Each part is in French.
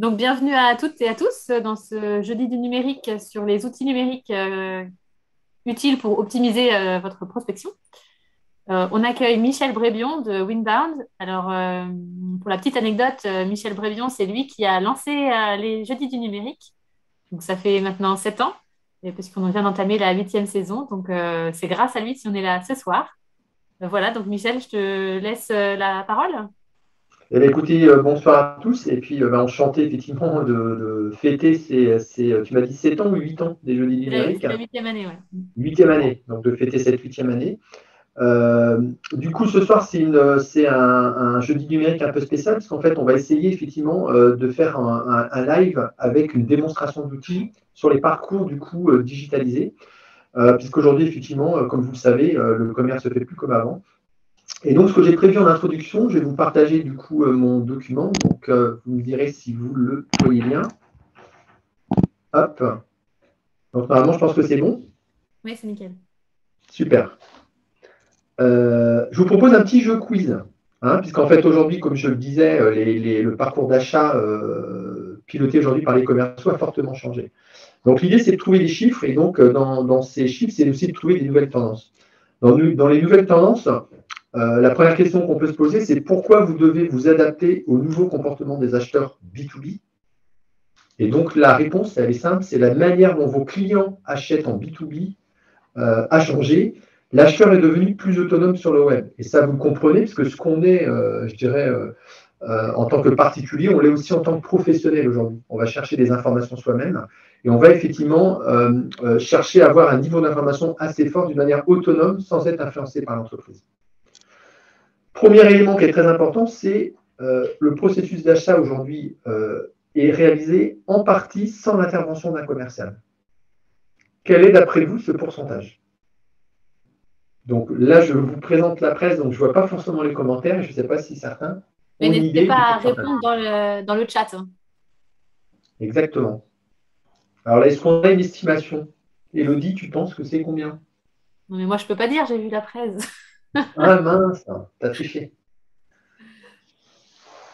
Donc, bienvenue à toutes et à tous dans ce jeudi du numérique sur les outils numériques euh, utiles pour optimiser euh, votre prospection. Euh, on accueille Michel Brébion de Winbound. Alors, pour la petite anecdote, Michel Brébion, c'est lui qui a lancé les jeudis du numérique. Donc, ça fait maintenant sept ans, puisqu'on vient d'entamer la huitième saison. Donc, c'est grâce à lui si on est là ce soir. voilà, donc Michel, je te laisse la parole. Eh écoutez, euh, bonsoir à tous. Et puis, bah, enchanté effectivement de, fêter ces, euh, tu m'as dit 7 ans ou 8 ans des Jeudis numériques La huitième année, oui. Huitième année, donc de fêter cette huitième année. du coup, ce soir, c'est un, un, jeudi numérique un peu spécial, parce qu'en fait, on va essayer effectivement de faire un, live avec une démonstration d'outils sur les parcours du coup digitalisés. Puisqu'aujourd'hui, effectivement, comme vous le savez, le commerce ne se fait plus comme avant. Et donc, ce que j'ai prévu en introduction, je vais vous partager du coup euh, mon document. Donc, euh, vous me direz si vous le voyez bien. Hop. Donc, normalement, je pense que c'est bon. Oui, c'est nickel. Super. Euh, je vous propose un petit jeu quiz. Hein, Puisqu'en fait, aujourd'hui, comme je le disais, le parcours d'achat piloté aujourd'hui par les commerçants a fortement changé. Donc, l'idée, c'est de trouver des chiffres. Et donc, dans, ces chiffres, c'est aussi de trouver des nouvelles tendances. Dans, dans les nouvelles tendances, euh, la première question qu'on peut se poser, c'est pourquoi vous devez vous adapter au nouveau comportement des acheteurs B2B Et donc la réponse, elle est simple, c'est la manière dont vos clients achètent en B2B euh, a changé. L'acheteur est devenu plus autonome sur le web. Et ça, vous comprenez, parce que ce qu'on est, euh, je dirais, en tant que particulier, on l'est aussi en tant que professionnel aujourd'hui. On va chercher des informations soi-même et on va effectivement chercher à avoir un niveau d'information assez fort d'une manière autonome sans être influencé par l'entreprise. Premier élément qui est très important, c'est euh, le processus d'achat aujourd'hui euh, est réalisé en partie sans l'intervention d'un commercial. Quel est d'après vous ce pourcentage? Donc là, je vous présente la presse, donc je ne vois pas forcément les commentaires, je ne sais pas si certains. Mais n'hésitez pas à répondre dans le, chat. Exactement. Alors là, est-ce qu'on a une estimation? Elodie, tu penses que c'est combien? Non, mais moi, je ne peux pas dire, j'ai vu la presse. Ah mince, t'as triché.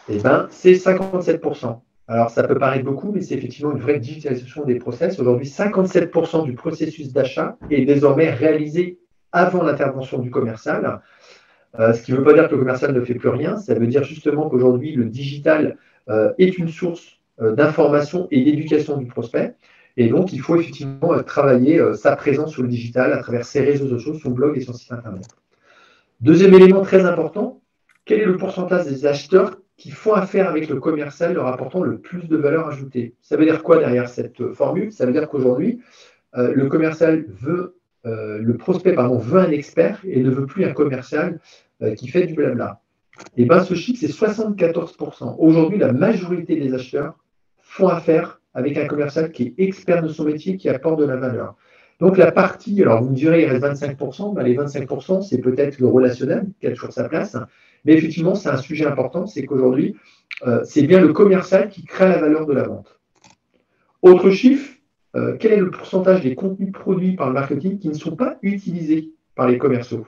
Eh bien, c'est 57%. Alors, ça peut paraître beaucoup, mais c'est effectivement une vraie digitalisation des process. Aujourd'hui, 57% du processus d'achat est désormais réalisé avant l'intervention du commercial. Euh, ce qui ne veut pas dire que le commercial ne fait plus rien. Ça veut dire justement qu'aujourd'hui, le digital euh, est une source euh, d'information et d'éducation du prospect. Et donc, il faut effectivement travailler sa présence sur le digital à travers ses réseaux sociaux, son blog et son site Internet. Deuxième élément très important, quel est le pourcentage des acheteurs qui font affaire avec le commercial leur apportant le plus de valeur ajoutée? Ça veut dire quoi derrière cette formule? Ça veut dire qu'aujourd'hui, euh, le commercial veut, euh, le prospect veut un expert et ne veut plus un commercial euh, qui fait du blabla. Et bien ce chiffre, c'est 74%. Aujourd'hui, la majorité des acheteurs font affaire avec un commercial qui est expert de son métier, qui apporte de la valeur. Donc la partie, alors vous me direz, il reste 25%, ben, les 25%, c'est peut-être le relationnel qui a toujours sa place, mais effectivement, c'est un sujet important, c'est qu'aujourd'hui, euh, c'est bien le commercial qui crée la valeur de la vente. Autre chiffre, euh, quel est le pourcentage des contenus produits par le marketing qui ne sont pas utilisés par les commerciaux?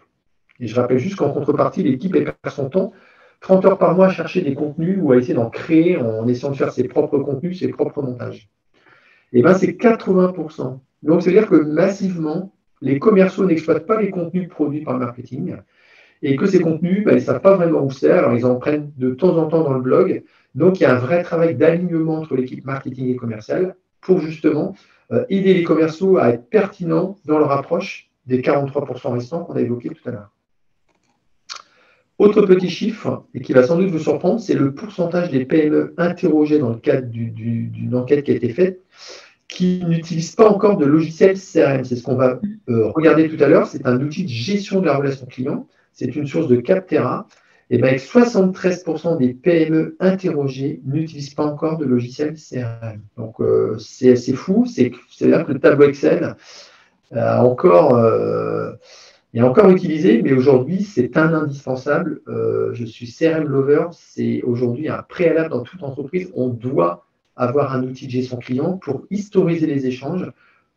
Et je rappelle juste qu'en contrepartie, l'équipe perd son temps 30 heures par mois à chercher des contenus ou à essayer d'en créer en essayant de faire ses propres contenus, ses propres montages. Et eh bien, c'est 80%. Donc, c'est-à-dire que massivement, les commerciaux n'exploitent pas les contenus produits par le marketing et que ces contenus, ben, ils ne savent pas vraiment où c'est, alors ils en prennent de temps en temps dans le blog. Donc, il y a un vrai travail d'alignement entre l'équipe marketing et commerciale pour justement euh, aider les commerciaux à être pertinents dans leur approche des 43% restants qu'on a évoqués tout à l'heure. Autre petit chiffre, et qui va sans doute vous surprendre, c'est le pourcentage des PME interrogées dans le cadre d'une enquête qui a été faite qui n'utilisent pas encore de logiciel CRM. C'est ce qu'on va euh, regarder tout à l'heure. C'est un outil de gestion de la relation client. C'est une source de Captera. Et bien, avec 73% des PME interrogées n'utilisent pas encore de logiciel CRM. Donc, euh, c'est assez fou. C'est-à-dire que le tableau Excel a encore, euh, est encore utilisé, mais aujourd'hui, c'est un indispensable. je suis CRM Lover. C'est aujourd'hui un préalable dans toute entreprise. On doit avoir un outil de gestion client pour historiser les échanges,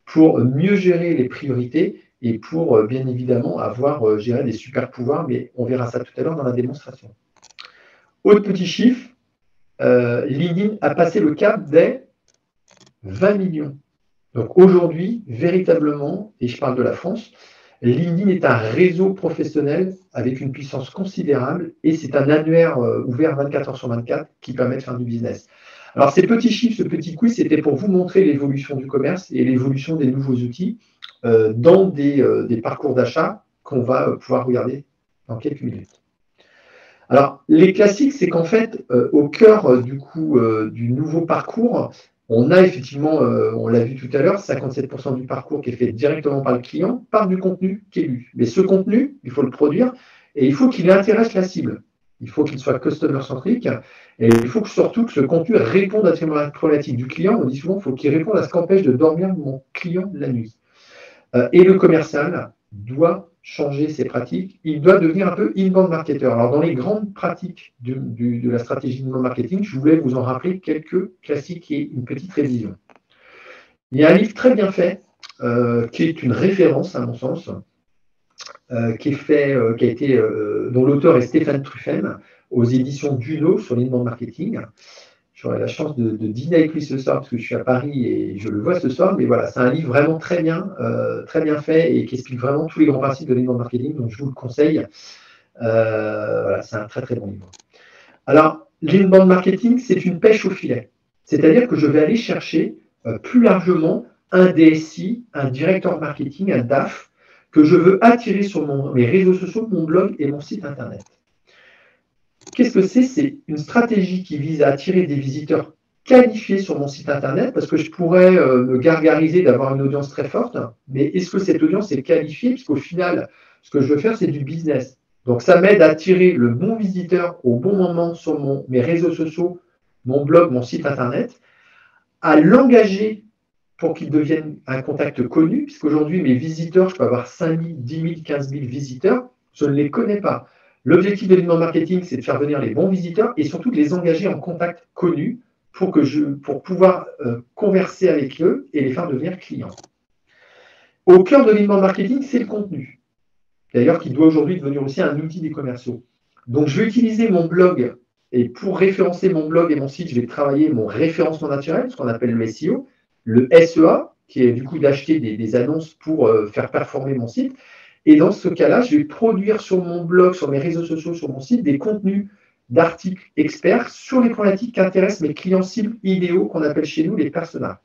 pour mieux gérer les priorités et pour euh, bien évidemment avoir euh, géré des super pouvoirs, mais on verra ça tout à l'heure dans la démonstration. Autre petit chiffre, euh, LinkedIn a passé le cap des 20 millions. Donc aujourd'hui, véritablement, et je parle de la France, LinkedIn est un réseau professionnel avec une puissance considérable et c'est un annuaire euh, ouvert 24 heures sur 24 qui permet de faire du business. Alors ces petits chiffres, ce petit quiz, c'était pour vous montrer l'évolution du commerce et l'évolution des nouveaux outils euh, dans des, des parcours d'achat qu'on va pouvoir regarder dans quelques minutes. Alors, les classiques, c'est qu'en fait, euh, au cœur euh, du coup euh, du nouveau parcours, on a effectivement, on l'a vu tout à l'heure, 57% du parcours qui est fait directement par le client, par du contenu qui est lu. Mais ce contenu, il faut le produire et il faut qu'il intéresse la cible. Il faut qu'il soit customer-centrique et il faut surtout que ce contenu réponde à la problématique du client. On dit souvent qu'il faut qu'il réponde à ce qu'empêche de dormir mon client la nuit. et le commercial doit changer ses pratiques, il doit devenir un peu inbound marketer. Alors, dans les grandes pratiques de la stratégie inbound marketing, je voulais vous en rappeler quelques classiques et une petite révision. Il y a un livre très bien fait, euh, qui est une référence à mon sens, euh, fait, euh, qui a été, dont l'auteur est Stéphane Truffen, aux éditions Duno sur l'inbound marketing j'aurai la chance de, dîner avec lui ce soir parce que je suis à Paris et je le vois ce soir. Mais voilà, c'est un livre vraiment très bien, euh, très bien fait et qui explique vraiment tous les grands principes de l'inbound marketing. Donc, je vous le conseille. Euh, voilà, c'est un très très bon livre. Alors, l'inbound marketing, c'est une pêche au filet. C'est-à-dire que je vais aller chercher euh, plus largement un DSI, un directeur marketing, un DAF, que je veux attirer sur mes réseaux sociaux, mon blog et mon site internet. Qu'est-ce que c'est? C'est une stratégie qui vise à attirer des visiteurs qualifiés sur mon site internet parce que je pourrais euh, me gargariser d'avoir une audience très forte, mais est-ce que cette audience est qualifiée? Puisqu'au final, ce que je veux faire, c'est du business. Donc ça m'aide à attirer le bon visiteur au bon moment sur mes réseaux sociaux, mon blog, mon site internet, à l'engager pour qu'il devienne un contact connu, puisqu'aujourd'hui, mes visiteurs, je peux avoir 5 000, 10 000, 15 000 visiteurs, je ne les connais pas. L'objectif de l'inbound marketing, c'est de faire venir les bons visiteurs et surtout de les engager en contact connu pour, que je, pour pouvoir euh, converser avec eux et les faire devenir clients. Au cœur de l'inbound marketing, c'est le contenu. D'ailleurs, qui doit aujourd'hui devenir aussi un outil des commerciaux. Donc, je vais utiliser mon blog et pour référencer mon blog et mon site, je vais travailler mon référencement naturel, ce qu'on appelle le SEO, le SEA, qui est du coup d'acheter des, annonces pour euh, faire performer mon site. Et dans ce cas-là, je vais produire sur mon blog, sur mes réseaux sociaux, sur mon site, des contenus d'articles experts sur les problématiques qui intéressent mes clients cibles idéaux qu'on appelle chez nous les personas.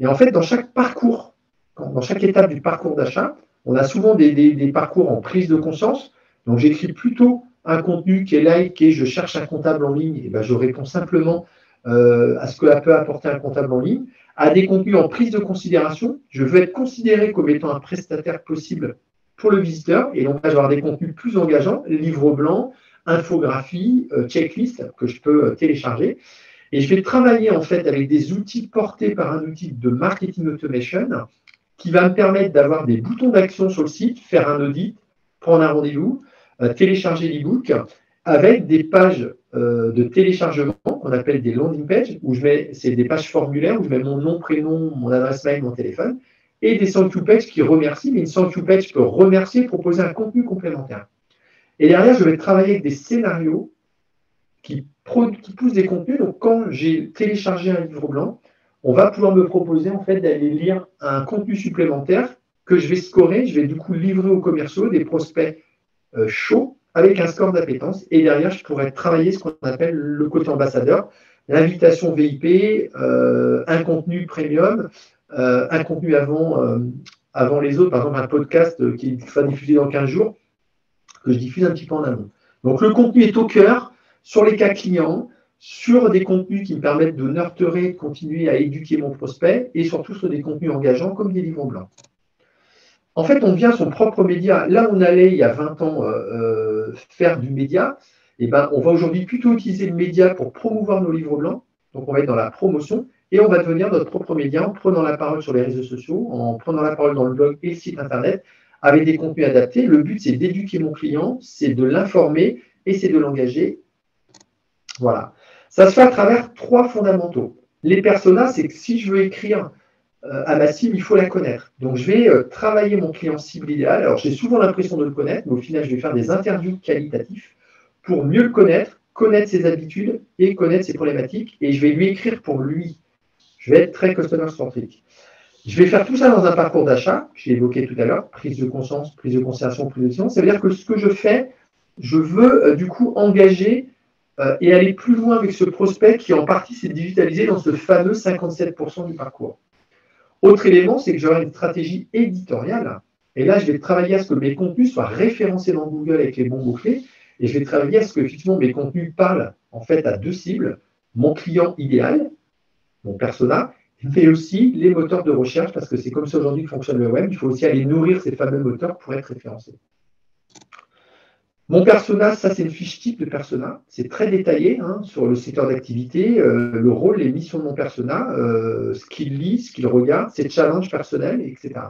Et en fait, dans chaque parcours, dans chaque étape du parcours d'achat, on a souvent des, parcours en prise de conscience. Donc, j'écris plutôt un contenu qui est like et je cherche un comptable en ligne. Et ben, je réponds simplement euh, à ce que peut apporter un comptable en ligne. À des contenus en prise de considération, je veux être considéré comme étant un prestataire possible pour le visiteur. Et donc je vais avoir des contenus plus engageants, livre blanc, infographie, euh, checklist que je peux euh, télécharger. Et je vais travailler en fait avec des outils portés par un outil de marketing automation qui va me permettre d'avoir des boutons d'action sur le site, faire un audit, prendre un rendez-vous, euh, télécharger l'e-book avec des pages de téléchargement qu'on appelle des landing pages où je mets, c'est des pages formulaires où je mets mon nom, prénom, mon adresse mail, mon téléphone et des thank you pages qui remercient, mais une thank you page peut remercier, proposer un contenu complémentaire. Et derrière, je vais travailler avec des scénarios qui, poussent des contenus. Donc, quand j'ai téléchargé un livre blanc, on va pouvoir me proposer en fait d'aller lire un contenu supplémentaire que je vais scorer. Je vais du coup livrer aux commerciaux des prospects euh, chauds avec un score d'appétence. Et derrière, je pourrais travailler ce qu'on appelle le côté ambassadeur, l'invitation VIP, euh, un contenu premium, euh, un contenu avant, euh, avant les autres, par exemple un podcast qui sera diffusé dans 15 jours, que je diffuse un petit peu en amont. Donc le contenu est au cœur sur les cas clients, sur des contenus qui me permettent de nurturer, de continuer à éduquer mon prospect et surtout sur des contenus engageants comme des livres blancs. En fait, on devient son propre média. Là, on allait il y a 20 ans faire du média. Eh ben, on va aujourd'hui plutôt utiliser le média pour promouvoir nos livres blancs. Donc, on va être dans la promotion et on va devenir notre propre média en prenant la parole sur les réseaux sociaux, en prenant la parole dans le blog et le site internet avec des contenus adaptés. Le but, c'est d'éduquer mon client, c'est de l'informer et c'est de l'engager. Voilà. Ça se fait à travers trois fondamentaux. Les personas, c'est que si je veux écrire euh, à ma cible, il faut la connaître. Donc, je vais euh, travailler mon client cible idéal. Alors, j'ai souvent l'impression de le connaître, mais au final, je vais faire des interviews qualitatives pour mieux le connaître connaître ses habitudes et connaître ses problématiques, et je vais lui écrire pour lui. Je vais être très customer centrique. Je vais faire tout ça dans un parcours d'achat, j'ai évoqué tout à l'heure, prise de conscience, prise de considération, prise de décision. Ça veut dire que ce que je fais, je veux euh, du coup engager euh, et aller plus loin avec ce prospect qui en partie s'est digitalisé dans ce fameux 57% du parcours. Autre élément, c'est que j'aurai une stratégie éditoriale. Et là, je vais travailler à ce que mes contenus soient référencés dans Google avec les bons mots-clés. Et je vais travailler à ce que mes contenus parlent en fait à deux cibles, mon client idéal, mon persona, mais aussi les moteurs de recherche, parce que c'est comme ça aujourd'hui que fonctionne le web. Il faut aussi aller nourrir ces fameux moteurs pour être référencé. Mon persona, ça c'est une fiche type de persona. C'est très détaillé hein, sur le secteur d'activité, euh, le rôle, les missions de mon persona, euh, ce qu'il lit, ce qu'il regarde, ses challenges personnels, etc.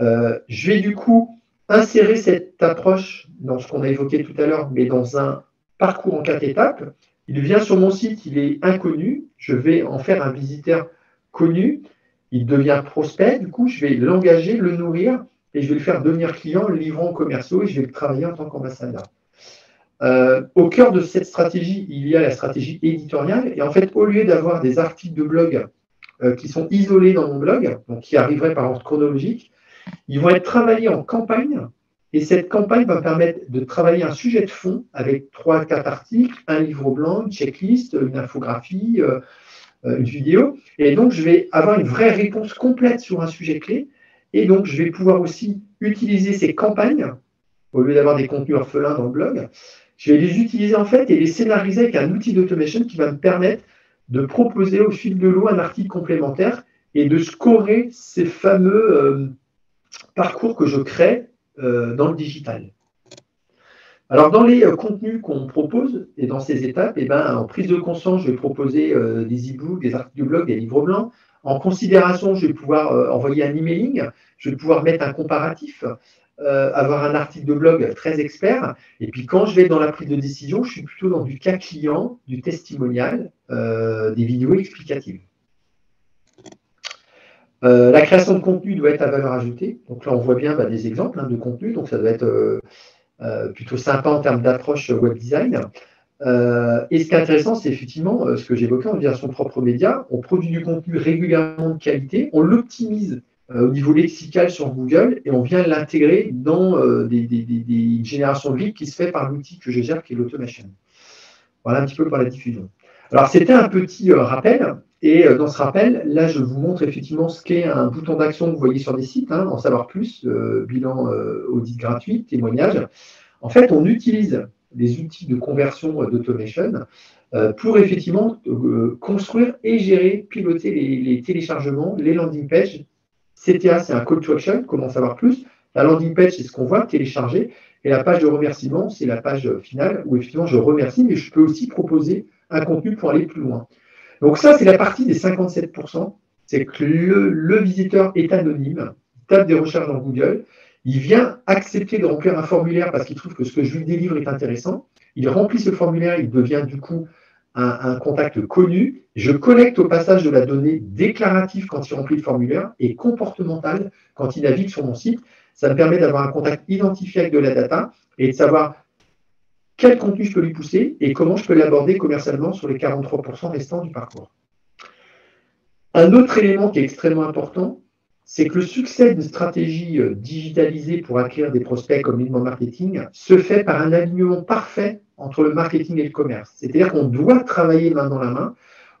Euh, je vais du coup insérer cette approche dans ce qu'on a évoqué tout à l'heure, mais dans un parcours en quatre étapes. Il vient sur mon site, il est inconnu, je vais en faire un visiteur connu, il devient prospect, du coup je vais l'engager, le nourrir, et je vais le faire devenir client, livrant commerciaux, et je vais le travailler en tant qu'ambassadeur. Euh, au cœur de cette stratégie, il y a la stratégie éditoriale. Et en fait, au lieu d'avoir des articles de blog euh, qui sont isolés dans mon blog, donc qui arriveraient par ordre chronologique, ils vont être travaillés en campagne. Et cette campagne va permettre de travailler un sujet de fond avec trois, quatre articles, un livre blanc, une checklist, une infographie, euh, une vidéo. Et donc, je vais avoir une vraie réponse complète sur un sujet clé et donc, je vais pouvoir aussi utiliser ces campagnes, au lieu d'avoir des contenus orphelins dans le blog, je vais les utiliser en fait et les scénariser avec un outil d'automation qui va me permettre de proposer au fil de l'eau un article complémentaire et de scorer ces fameux euh, parcours que je crée euh, dans le digital. Alors, dans les euh, contenus qu'on propose et dans ces étapes, eh ben, en prise de conscience, je vais proposer des e-books, des articles de blog, des livres blancs. En considération, je vais pouvoir euh, envoyer un emailing, je vais pouvoir mettre un comparatif, euh, avoir un article de blog très expert. Et puis quand je vais dans la prise de décision, je suis plutôt dans du cas client, du testimonial, euh, des vidéos explicatives. la création de contenu doit être à valeur ajoutée. Donc là, on voit bien bah, des exemples hein, de contenu. Donc ça doit être plutôt sympa en termes d'approche web design. Euh, et ce qui est intéressant, c'est effectivement euh, ce que j'évoquais, on vient son propre média, on produit du contenu régulièrement de qualité, on l'optimise euh, au niveau lexical sur Google et on vient l'intégrer dans des, générations de leads qui se fait par l'outil que je gère qui est l'automation. Voilà un petit peu pour la diffusion. Alors c'était un petit rappel et dans ce rappel, là je vous montre effectivement ce qu'est un bouton d'action que vous voyez sur des sites, hein, en savoir plus, bilan audit gratuit, témoignage. En fait, on utilise des outils de conversion euh, d'automation euh, pour effectivement euh, construire et gérer, piloter les, téléchargements, les landing pages. CTA, c'est un call to action, comment savoir plus? La landing page, c'est ce qu'on voit, télécharger. Et la page de remerciement, c'est la page finale où effectivement je remercie, mais je peux aussi proposer un contenu pour aller plus loin. Donc ça, c'est la partie des 57%. C'est que le, le, visiteur est anonyme, il tape des recherches dans Google, il vient accepter de remplir un formulaire parce qu'il trouve que ce que je lui délivre est intéressant. Il remplit ce formulaire, il devient du coup un, contact connu. Je connecte au passage de la donnée déclarative quand il remplit le formulaire et comportementale quand il navigue sur mon site. Ça me permet d'avoir un contact identifié avec de la data et de savoir quel contenu je peux lui pousser et comment je peux l'aborder commercialement sur les 43% restants du parcours. Un autre élément qui est extrêmement important, c'est que le succès d'une stratégie euh, digitalisée pour acquérir des prospects comme l'inbound marketing se fait par un alignement parfait entre le marketing et le commerce. C'est-à-dire qu'on doit travailler main dans la main,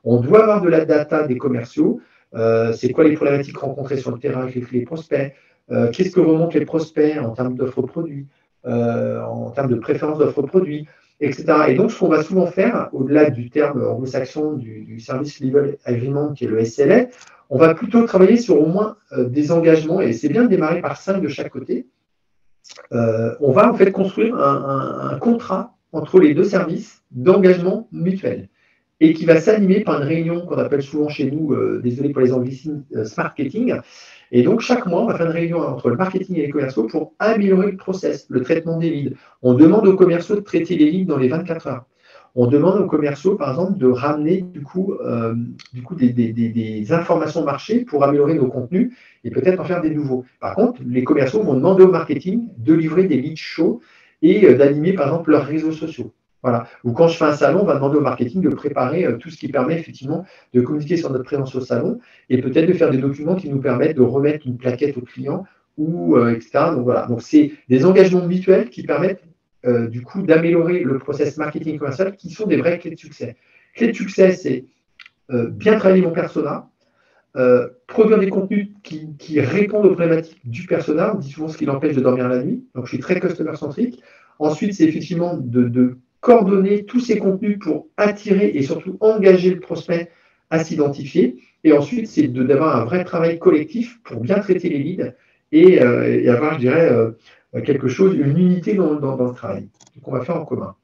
on doit avoir de la data des commerciaux, euh, c'est quoi les problématiques rencontrées sur le terrain avec les prospects, euh, qu'est-ce que remontent les prospects en termes d'offres produits, en termes de préférence d'offres produits, etc. Et donc, ce qu'on va souvent faire, au-delà du terme anglo-saxon du, du, Service Level Agreement, qui est le SLA, on va plutôt travailler sur au moins euh, des engagements, et c'est bien de démarrer par cinq de chaque côté. Euh, on va en fait construire un, contrat entre les deux services d'engagement mutuel et qui va s'animer par une réunion qu'on appelle souvent chez nous, euh, désolé pour les anglicismes, smart marketing. Et donc, chaque mois, on va faire une réunion entre le marketing et les commerciaux pour améliorer le process, le traitement des leads. On demande aux commerciaux de traiter les leads dans les 24 heures on demande aux commerciaux, par exemple, de ramener du coup, euh, des, informations marché pour améliorer nos contenus et peut-être en faire des nouveaux. Par contre, les commerciaux vont demander au marketing de livrer des leads chauds et euh, d'animer, par exemple, leurs réseaux sociaux. Voilà. Ou quand je fais un salon, on va demander au marketing de préparer tout ce qui permet effectivement de communiquer sur notre présence au salon et peut-être de faire des documents qui nous permettent de remettre une plaquette au client ou etc. Donc voilà. Donc c'est des engagements mutuels qui permettent du coup d'améliorer le process marketing commercial qui sont des vraies clés de succès. Clé de succès, c'est bien travailler mon persona, euh, produire des contenus qui, répondent aux problématiques du persona. On dit souvent ce qui l'empêche de dormir la nuit. Donc, je suis très customer-centrique. Ensuite, c'est effectivement de, coordonner tous ces contenus pour attirer et surtout engager le prospect à s'identifier. Et ensuite, c'est d'avoir un vrai travail collectif pour bien traiter les leads et, euh, avoir, je dirais, euh, quelque chose, une unité dans, dans, le travail qu'on va faire en commun.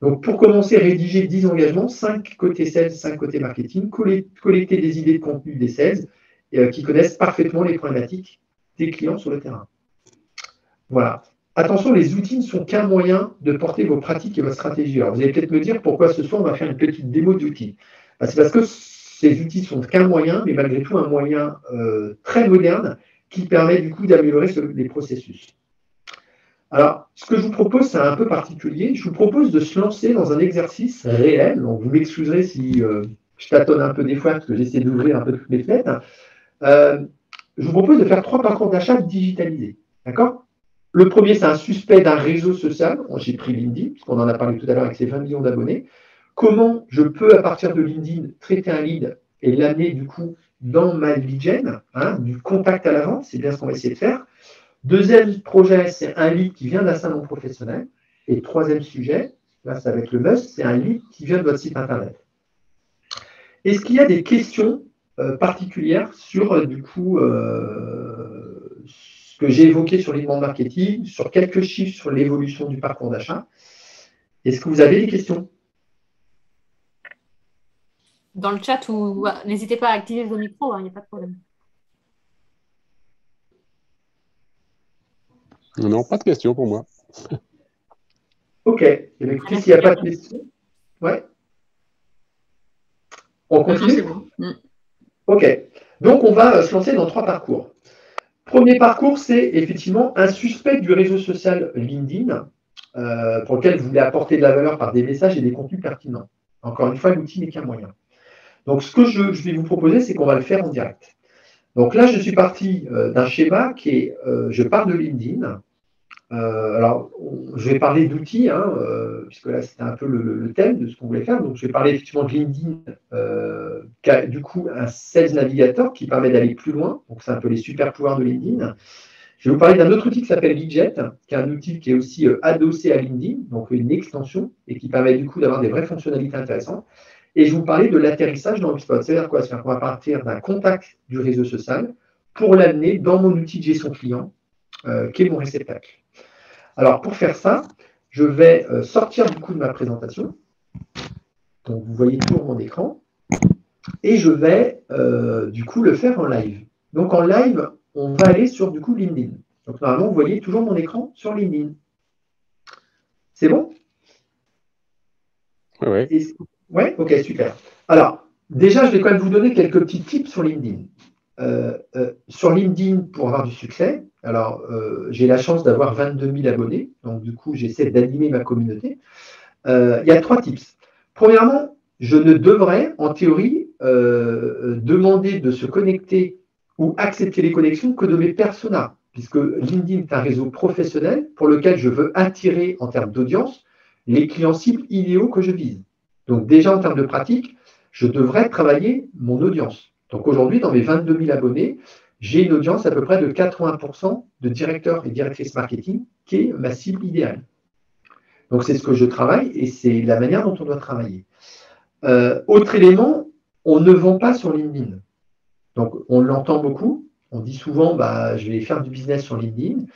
Donc, pour commencer, rédiger 10 engagements, 5 côté sales, 5 côté marketing, collecter des idées de contenu des sales euh, qui connaissent parfaitement les problématiques des clients sur le terrain. Voilà. Attention, les outils ne sont qu'un moyen de porter vos pratiques et votre stratégie. Alors, vous allez peut-être me dire pourquoi ce soir on va faire une petite démo d'outils. Bah, c'est parce que ces outils sont qu'un moyen, mais malgré tout un moyen euh, très moderne qui permet du coup d'améliorer les processus. Alors, ce que je vous propose, c'est un peu particulier. Je vous propose de se lancer dans un exercice réel. Donc, vous m'excuserez si euh, je tâtonne un peu des fois parce que j'essaie d'ouvrir un peu toutes mes fenêtres. Euh, je vous propose de faire trois parcours d'achat digitalisés. D'accord? Le premier, c'est un suspect d'un réseau social. J'ai pris LinkedIn, puisqu'on en a parlé tout à l'heure avec ses 20 millions d'abonnés. Comment je peux, à partir de LinkedIn, traiter un lead et l'amener, du coup, dans ma lead gen, hein, du contact à la vente C'est bien ce qu'on va essayer de faire. Deuxième projet, c'est un lead qui vient d'un salon professionnel. Et troisième sujet, là, ça va être le must, c'est un lead qui vient de votre site Internet. Est-ce qu'il y a des questions euh, particulières sur, euh, du coup, euh, ce que j'ai évoqué sur l'e marketing, sur quelques chiffres sur l'évolution du parcours d'achat? Est-ce que vous avez des questions? Dans le chat, ou n'hésitez pas à activer vos micros, hein, il n'y a pas de problème. Non, pas de questions pour moi. ok. Et eh écoutez, s'il n'y a pas de questions, ouais. On continue mm. Ok. Donc, on va euh, se lancer dans trois parcours. Premier parcours, c'est effectivement un suspect du réseau social LinkedIn euh, pour lequel vous voulez apporter de la valeur par des messages et des contenus pertinents. Encore une fois, l'outil n'est qu'un moyen. Donc, ce que je vais vous proposer, c'est qu'on va le faire en direct. Donc là, je suis parti euh, d'un schéma qui est, euh, je pars de LinkedIn. Euh, alors, je vais parler d'outils, hein, puisque là, c'était un peu le, thème de ce qu'on voulait faire. Donc, je vais parler effectivement de LinkedIn, qui a du coup un Sales Navigator qui permet d'aller plus loin. Donc, c'est un peu les super pouvoirs de LinkedIn. Je vais vous parler d'un autre outil qui s'appelle Leadjet, qui est un outil qui est aussi adossé à LinkedIn, donc une extension, et qui permet du coup d'avoir des vraies fonctionnalités intéressantes. Et je vous parlais de l'atterrissage dans HubSpot. C'est-à-dire quoi? C'est-à-dire qu'on va partir d'un contact du réseau social pour l'amener dans mon outil de gestion client, euh, qui est mon réceptacle. Alors, pour faire ça, je vais euh, sortir du coup de ma présentation. Donc, vous voyez toujours mon écran. Et je vais euh, du coup le faire en live. Donc, en live, on va aller sur du coup LinkedIn. Donc, normalement, vous voyez toujours mon écran sur LinkedIn. C'est bon? Oui. Oui, ok, super. Alors, déjà, je vais quand même vous donner quelques petits tips sur LinkedIn. Euh, euh, sur LinkedIn, pour avoir du succès, alors euh, j'ai la chance d'avoir 22 000 abonnés, donc du coup, j'essaie d'animer ma communauté. il y a trois tips. Premièrement, je ne devrais, en théorie, demander de se connecter ou accepter les connexions que de mes personas, puisque LinkedIn est un réseau professionnel pour lequel je veux attirer, en termes d'audience, les clients cibles idéaux que je vise. Donc déjà en termes de pratique, je devrais travailler mon audience. Donc aujourd'hui, dans mes 22 000 abonnés, j'ai une audience à peu près de 80% de directeurs et directrices marketing qui est ma cible idéale. Donc c'est ce que je travaille et c'est la manière dont on doit travailler. Euh, autre élément, on ne vend pas sur LinkedIn. Donc on l'entend beaucoup. On dit souvent, bah, je vais faire du business sur LinkedIn.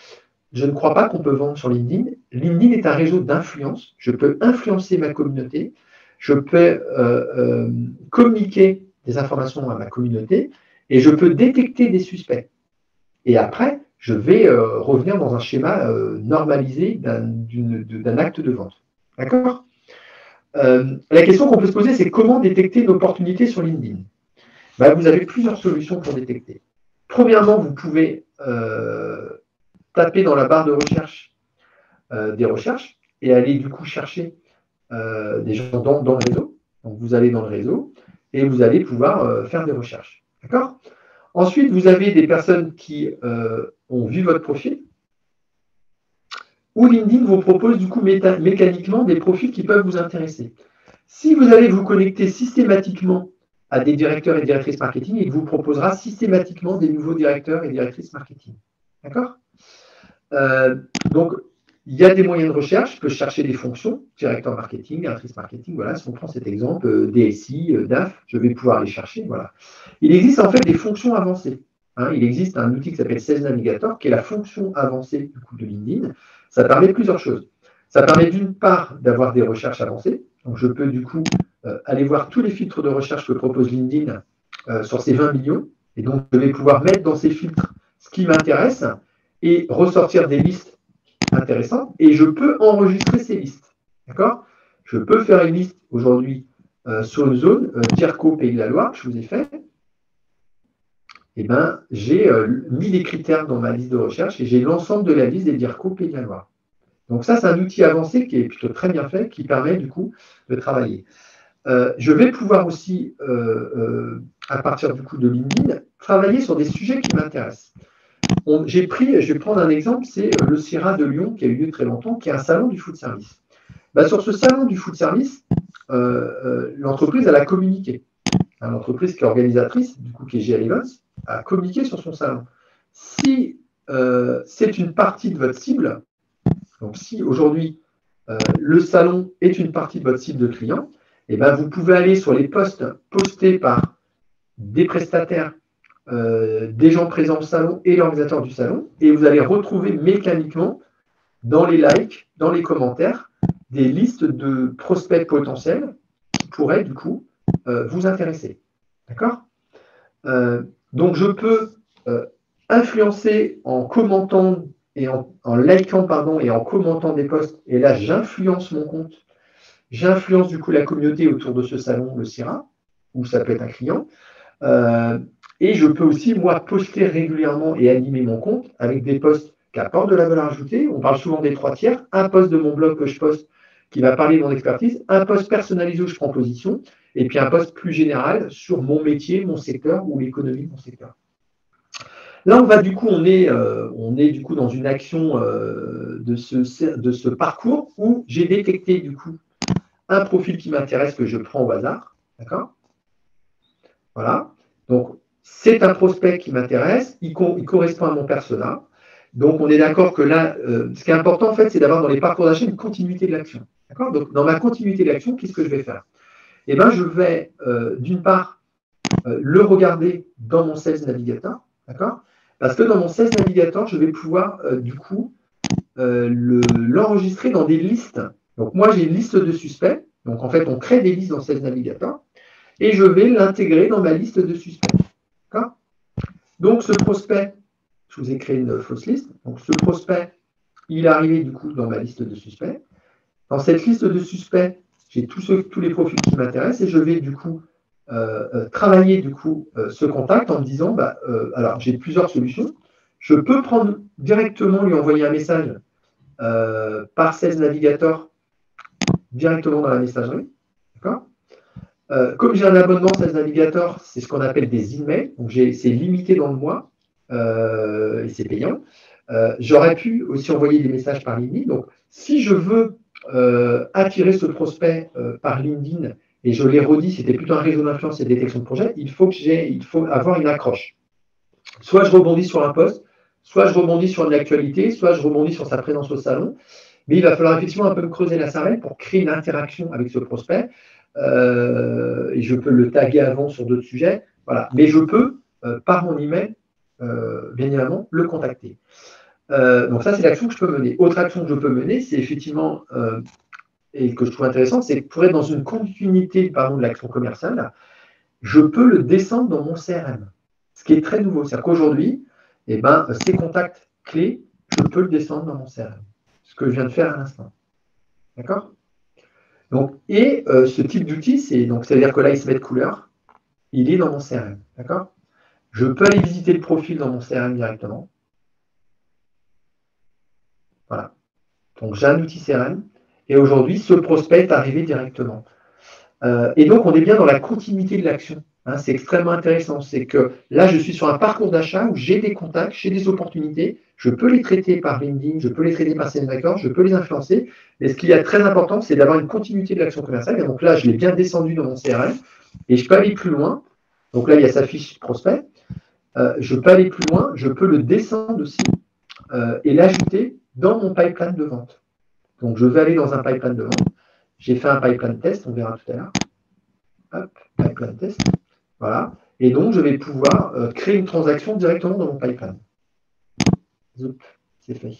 Je ne crois pas qu'on peut vendre sur LinkedIn. LinkedIn est un réseau d'influence. Je peux influencer ma communauté je peux euh, euh, communiquer des informations à ma communauté et je peux détecter des suspects. Et après, je vais euh, revenir dans un schéma normalisé d'un acte de vente. D'accord? La question qu'on peut se poser, c'est comment détecter une opportunité sur LinkedIn? Ben, Vous avez plusieurs solutions pour détecter. Premièrement, vous pouvez taper dans la barre de recherche des recherches et aller du coup chercher euh, des gens dans, le réseau. Donc, vous allez dans le réseau et vous allez pouvoir euh, faire des recherches. D'accord? Ensuite, vous avez des personnes qui ont vu votre profil ou LinkedIn vous propose du coup mécaniquement des profils qui peuvent vous intéresser. Si vous allez vous connecter systématiquement à des directeurs et directrices marketing, il vous proposera systématiquement des nouveaux directeurs et directrices marketing. D'accord? Donc, il y a des moyens de recherche. Je peux chercher des fonctions, directeur marketing, directrice marketing. Voilà, si on prend cet exemple, euh, DSI, euh, DAF, je vais pouvoir les chercher. Voilà. Il existe en fait des fonctions avancées. Hein. il existe un outil qui s'appelle Sales Navigator, qui est la fonction avancée de LinkedIn. Ça permet plusieurs choses. Ça permet d'une part d'avoir des recherches avancées. Donc, je peux du coup euh, aller voir tous les filtres de recherche que propose LinkedIn sur ces 20 millions. Et donc, je vais pouvoir mettre dans ces filtres ce qui m'intéresse et ressortir des listes intéressant et je peux enregistrer ces listes. D'accord? Je peux faire une liste aujourd'hui euh, sur une zone, euh, Pays de la Loire, je vous ai fait. Eh ben, j'ai euh, mis des critères dans ma liste de recherche et j'ai l'ensemble de la liste des DIRCO Pays de la Loire. Donc ça, c'est un outil avancé qui est plutôt très bien fait, qui permet du coup de travailler. Euh, je vais pouvoir aussi, à partir du coup de LinkedIn, travailler sur des sujets qui m'intéressent j'ai pris, je vais prendre un exemple, c'est euh, le CIRA de Lyon qui a eu lieu très longtemps, qui est un salon du food service. Bah, sur ce salon du food service, euh, euh, l'entreprise a communiqué. L'entreprise qui est organisatrice, du coup qui est GL Events, a communiqué sur son salon. Si c'est une partie de votre cible, donc si aujourd'hui le salon est une partie de votre cible de clients, et eh ben, vous pouvez aller sur les posts postés par des prestataires euh, des gens présents au salon et l'organisateur du salon, et vous allez retrouver mécaniquement dans les likes, dans les commentaires, des listes de prospects potentiels qui pourraient du coup euh, vous intéresser. D'accord? Euh, Donc je peux influencer en commentant et en, likant pardon, et en commentant des posts, et là j'influence mon compte, j'influence du coup la communauté autour de ce salon, le CIRA, ou ça peut être un client. Et je peux aussi, moi, poster régulièrement et animer mon compte avec des posts qui apportent de la valeur ajoutée. On parle souvent des trois tiers. Un post de mon blog que je poste qui va parler de mon expertise, un post personnalisé où je prends position, et puis un post plus général sur mon métier, mon secteur ou l'économie de mon secteur. Là, on va du coup, on est, euh, on est du coup dans une action euh, de, ce, de ce parcours où j'ai détecté du coup un profil qui m'intéresse que je prends au hasard. D'accord? Voilà. Donc, c'est un prospect qui m'intéresse, il, correspond à mon persona. Donc, on est d'accord que là, euh, ce qui est important, en fait, c'est d'avoir dans les parcours d'achat une continuité de l'action. Donc, dans ma continuité de l'action, qu'est-ce que je vais faire? Eh bien, je vais, euh, d'une part, euh, le regarder dans mon Sales Navigator. D'accord? Parce que dans mon Sales Navigator, je vais pouvoir, du coup, l'enregistrer dans des listes. Donc, moi, j'ai une liste de suspects. Donc, en fait, on crée des listes dans Sales Navigator. Et je vais l'intégrer dans ma liste de suspects. Donc, ce prospect, je vous ai créé une fausse liste. Donc, ce prospect, il est arrivé du coup dans ma liste de suspects. Dans cette liste de suspects, j'ai tous, les profils qui m'intéressent et je vais du coup euh, euh, travailler du coup euh, ce contact en me disant, bah, alors j'ai plusieurs solutions. Je peux prendre directement lui envoyer un message par 16 Navigator directement dans la messagerie. D'accord? Euh, comme j'ai un abonnement Sales Navigator, c'est ce qu'on appelle des emails, donc c'est limité dans le mois euh, et c'est payant. Euh, j'aurais pu aussi envoyer des messages par LinkedIn. Donc, si je veux attirer ce prospect par LinkedIn, et je l'ai redit, c'était plutôt un réseau d'influence et de détection de projet, il faut, que il faut avoir une accroche. Soit je rebondis sur un poste, soit je rebondis sur une actualité, soit je rebondis sur sa présence au salon. Mais il va falloir effectivement un peu me creuser la cervelle pour créer une interaction avec ce prospect. Euh, et je peux le taguer avant sur d'autres sujets. Voilà. Mais je peux, euh, par mon email, euh, bien évidemment, le contacter. donc ça, c'est l'action que je peux mener. Autre action que je peux mener, c'est effectivement, et que je trouve intéressant, c'est pour être dans une continuité pardon, de l'action commerciale, je peux le descendre dans mon CRM. Ce qui est très nouveau. C'est-à-dire qu'aujourd'hui, eh ben, ces contacts clés, je peux le descendre dans mon CRM. Ce que je viens de faire à l'instant. D'accord? Donc, et euh, ce type d'outil, c'est donc c'est-à-dire que là, il se met de couleur, il est dans mon CRM. D'accord? Je peux aller visiter le profil dans mon CRM directement. Voilà. Donc j'ai un outil CRM Et aujourd'hui, ce prospect est arrivé directement. Euh, et donc, on est bien dans la continuité de l'action. Hein, c'est extrêmement intéressant. C'est que là, je suis sur un parcours d'achat où j'ai des contacts, j'ai des opportunités. Je peux les traiter par LinkedIn, je peux les traiter par d'accord, je peux les influencer. Mais ce qui est très important, c'est d'avoir une continuité de l'action commerciale. Et donc là, je l'ai bien descendu dans mon CRM et je peux aller plus loin. Donc là, il y a sa fiche prospect. Euh, je peux aller plus loin, je peux le descendre aussi euh, et l'ajouter dans mon pipeline de vente. Donc je vais aller dans un pipeline de vente. J'ai fait un pipeline test, on verra tout à l'heure. Hop, pipeline test. Voilà. Et donc, je vais pouvoir euh, créer une transaction directement dans mon pipeline. c'est fait.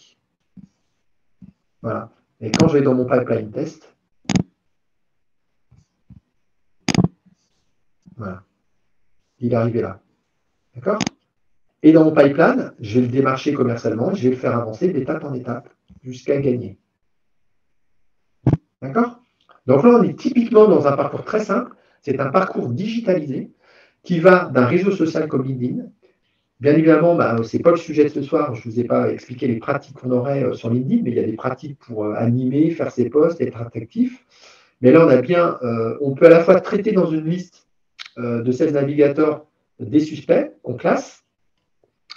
Voilà. Et quand je vais dans mon pipeline test, voilà, il est arrivé là. D'accord? Et dans mon pipeline, je vais le démarcher commercialement, je vais le faire avancer d'étape en étape jusqu'à gagner. D'accord? Donc là, on est typiquement dans un parcours très simple. C'est un parcours digitalisé qui va d'un réseau social comme LinkedIn. Bien évidemment, bah, ce n'est pas le sujet de ce soir. Je ne vous ai pas expliqué les pratiques qu'on aurait euh, sur LinkedIn, mais il y a des pratiques pour euh, animer, faire ses posts, être attractif. Mais là, on a bien, euh, on peut à la fois traiter dans une liste de 16 navigateurs des suspects qu'on classe,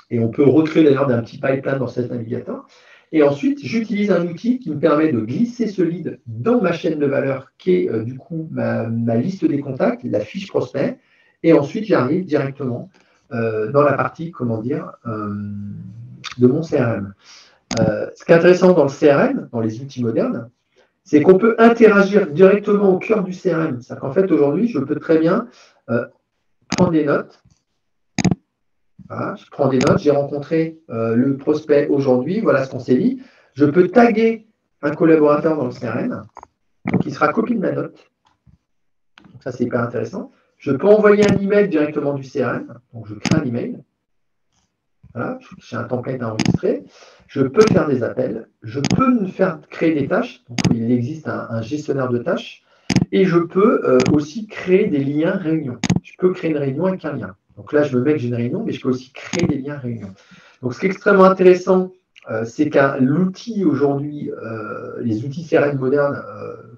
et on peut recréer d'ailleurs d'un petit pipeline dans 16 navigateurs. Et ensuite, j'utilise un outil qui me permet de glisser ce lead dans ma chaîne de valeur, qui est du coup ma, ma, liste des contacts, la fiche prospect, et ensuite, j'arrive directement euh, dans la partie, comment dire, euh, de mon CRM. Euh, ce qui est intéressant dans le CRM, dans les outils modernes, c'est qu'on peut interagir directement au cœur du CRM. C'est-à-dire qu'en fait, aujourd'hui, je peux très bien prendre des notes. Voilà, je prends des notes, j'ai rencontré le prospect aujourd'hui, voilà ce qu'on s'est dit. Je peux taguer un collaborateur dans le CRM, il sera copie de ma note. Donc ça, c'est hyper intéressant. Je peux envoyer un email directement du CRM. Donc, je crée un email. Voilà, j'ai un template à enregistrer. Je peux faire des appels. Je peux me faire créer des tâches. Donc, il existe un, gestionnaire de tâches. Et je peux euh, aussi créer des liens réunions. Je peux créer une réunion avec un lien. Donc là, je me mets que j'ai une réunion, mais je peux aussi créer des liens réunions. Donc, ce qui est extrêmement intéressant, euh, c'est qu'un l'outil aujourd'hui, euh, les outils CRM modernes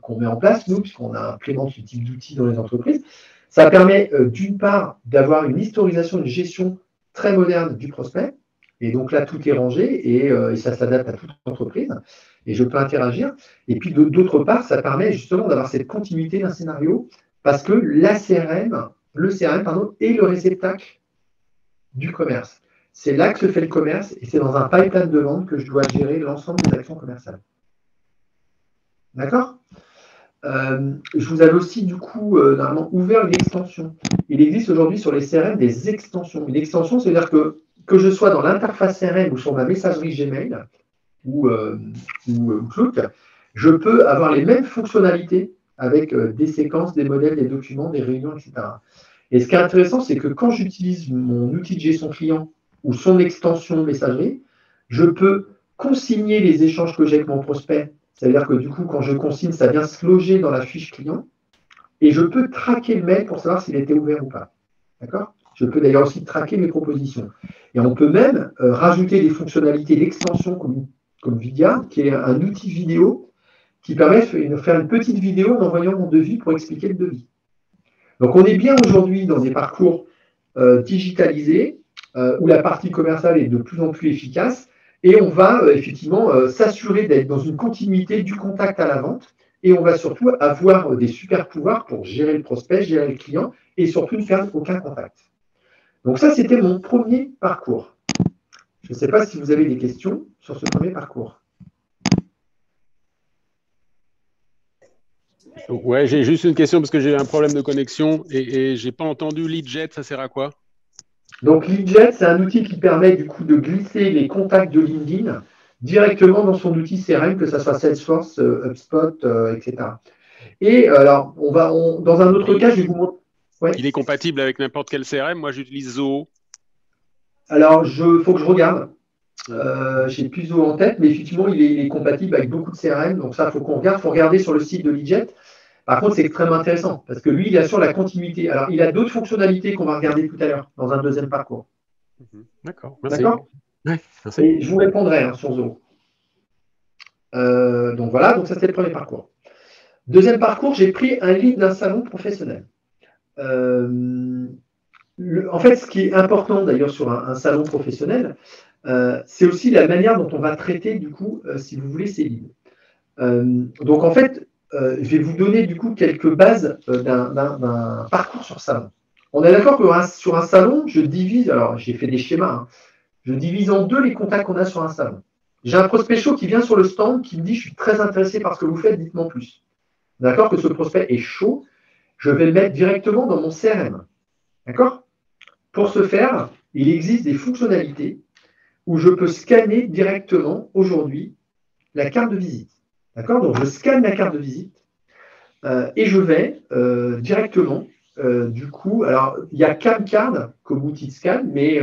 qu'on met en place, nous, puisqu'on a implémenté ce type d'outils dans les entreprises, ça permet euh, d'une part d'avoir une historisation, une gestion très moderne du prospect. Et donc là, tout est rangé et, euh, ça s'adapte à toute entreprise. Et je peux interagir. Et puis d'autre part, ça permet justement d'avoir cette continuité d'un scénario parce que la CRM, le CRM est le réceptacle du commerce. C'est là que se fait le commerce et c'est dans un pipeline de vente que je dois gérer l'ensemble des actions commerciales. D'accord? Euh, je vous avais aussi du coup euh, normalement ouvert une extension. Il existe aujourd'hui sur les CRM des extensions. Une extension, c'est-à-dire que que je sois dans l'interface CRM ou sur ma messagerie Gmail ou, euh, Outlook, je peux avoir les mêmes fonctionnalités avec des séquences, des modèles, des documents, des réunions, etc. Et ce qui est intéressant, c'est que quand j'utilise mon outil de gestion client ou son extension messagerie, je peux consigner les échanges que j'ai avec mon prospect c'est-à-dire que du coup, quand je consigne, ça vient se loger dans la fiche client et je peux traquer le mail pour savoir s'il était ouvert ou pas. D'accord? Je peux d'ailleurs aussi traquer mes propositions. Et on peut même euh, rajouter des fonctionnalités d'extension comme, comme Vidia, qui est un outil vidéo qui permet de faire une petite vidéo en envoyant mon devis pour expliquer le devis. Donc on est bien aujourd'hui dans des parcours euh, digitalisés euh, où la partie commerciale est de plus en plus efficace et on va euh, effectivement euh, s'assurer d'être dans une continuité du contact à la vente. Et on va surtout avoir des super pouvoirs pour gérer le prospect, gérer le client et surtout ne faire aucun contact. Donc ça, c'était mon premier parcours. Je ne sais pas si vous avez des questions sur ce premier parcours. Ouais, j'ai juste une question parce que j'ai un problème de connexion et, et je n'ai pas entendu LeadJet, ça sert à quoi? Donc LeadJet, c'est un outil qui permet du coup de glisser les contacts de LinkedIn directement dans son outil CRM, que ce soit Salesforce, euh, HubSpot, euh, etc. Et euh, alors, on va, dans un autre cas, je vais vous montrer. Il est compatible avec n'importe quel CRM. Moi, j'utilise Zoho. Alors, il faut que je regarde. J'ai plus Zoho en tête, mais effectivement, il est, compatible avec beaucoup de CRM. Donc ça, il faut qu'on regarde. Il faut regarder sur le site de LeadJet. Par contre, c'est extrêmement intéressant parce que lui, il assure la continuité. Alors, il a d'autres fonctionnalités qu'on va regarder tout à l'heure dans un deuxième parcours. Mhm. D'accord. D'accord Et je vous répondrai hein, sur Zoom. Euh, donc voilà, donc ça c'était le premier parcours. Deuxième parcours, j'ai pris un lead d'un salon professionnel. Euh, en fait, ce qui est important d'ailleurs sur un, salon professionnel, c'est aussi la manière dont on va traiter, du coup, si vous voulez, ces leads. donc en fait, je vais vous donner du coup quelques bases d'un parcours sur salon. On est d'accord que sur un salon, je divise, alors j'ai fait des schémas, hein, je divise en deux les contacts qu'on a sur un salon. J'ai un prospect chaud qui vient sur le stand qui me dit Je suis très intéressé par ce que vous faites, dites-moi plus. D'accord Que ce prospect est chaud, je vais le mettre directement dans mon CRM. D'accord? Pour ce faire, il existe des fonctionnalités où je peux scanner directement aujourd'hui la carte de visite. D'accord? Donc je scanne la carte de visite euh, et je vais euh, directement euh, du coup, alors il y a CamCard comme outil de scan, mais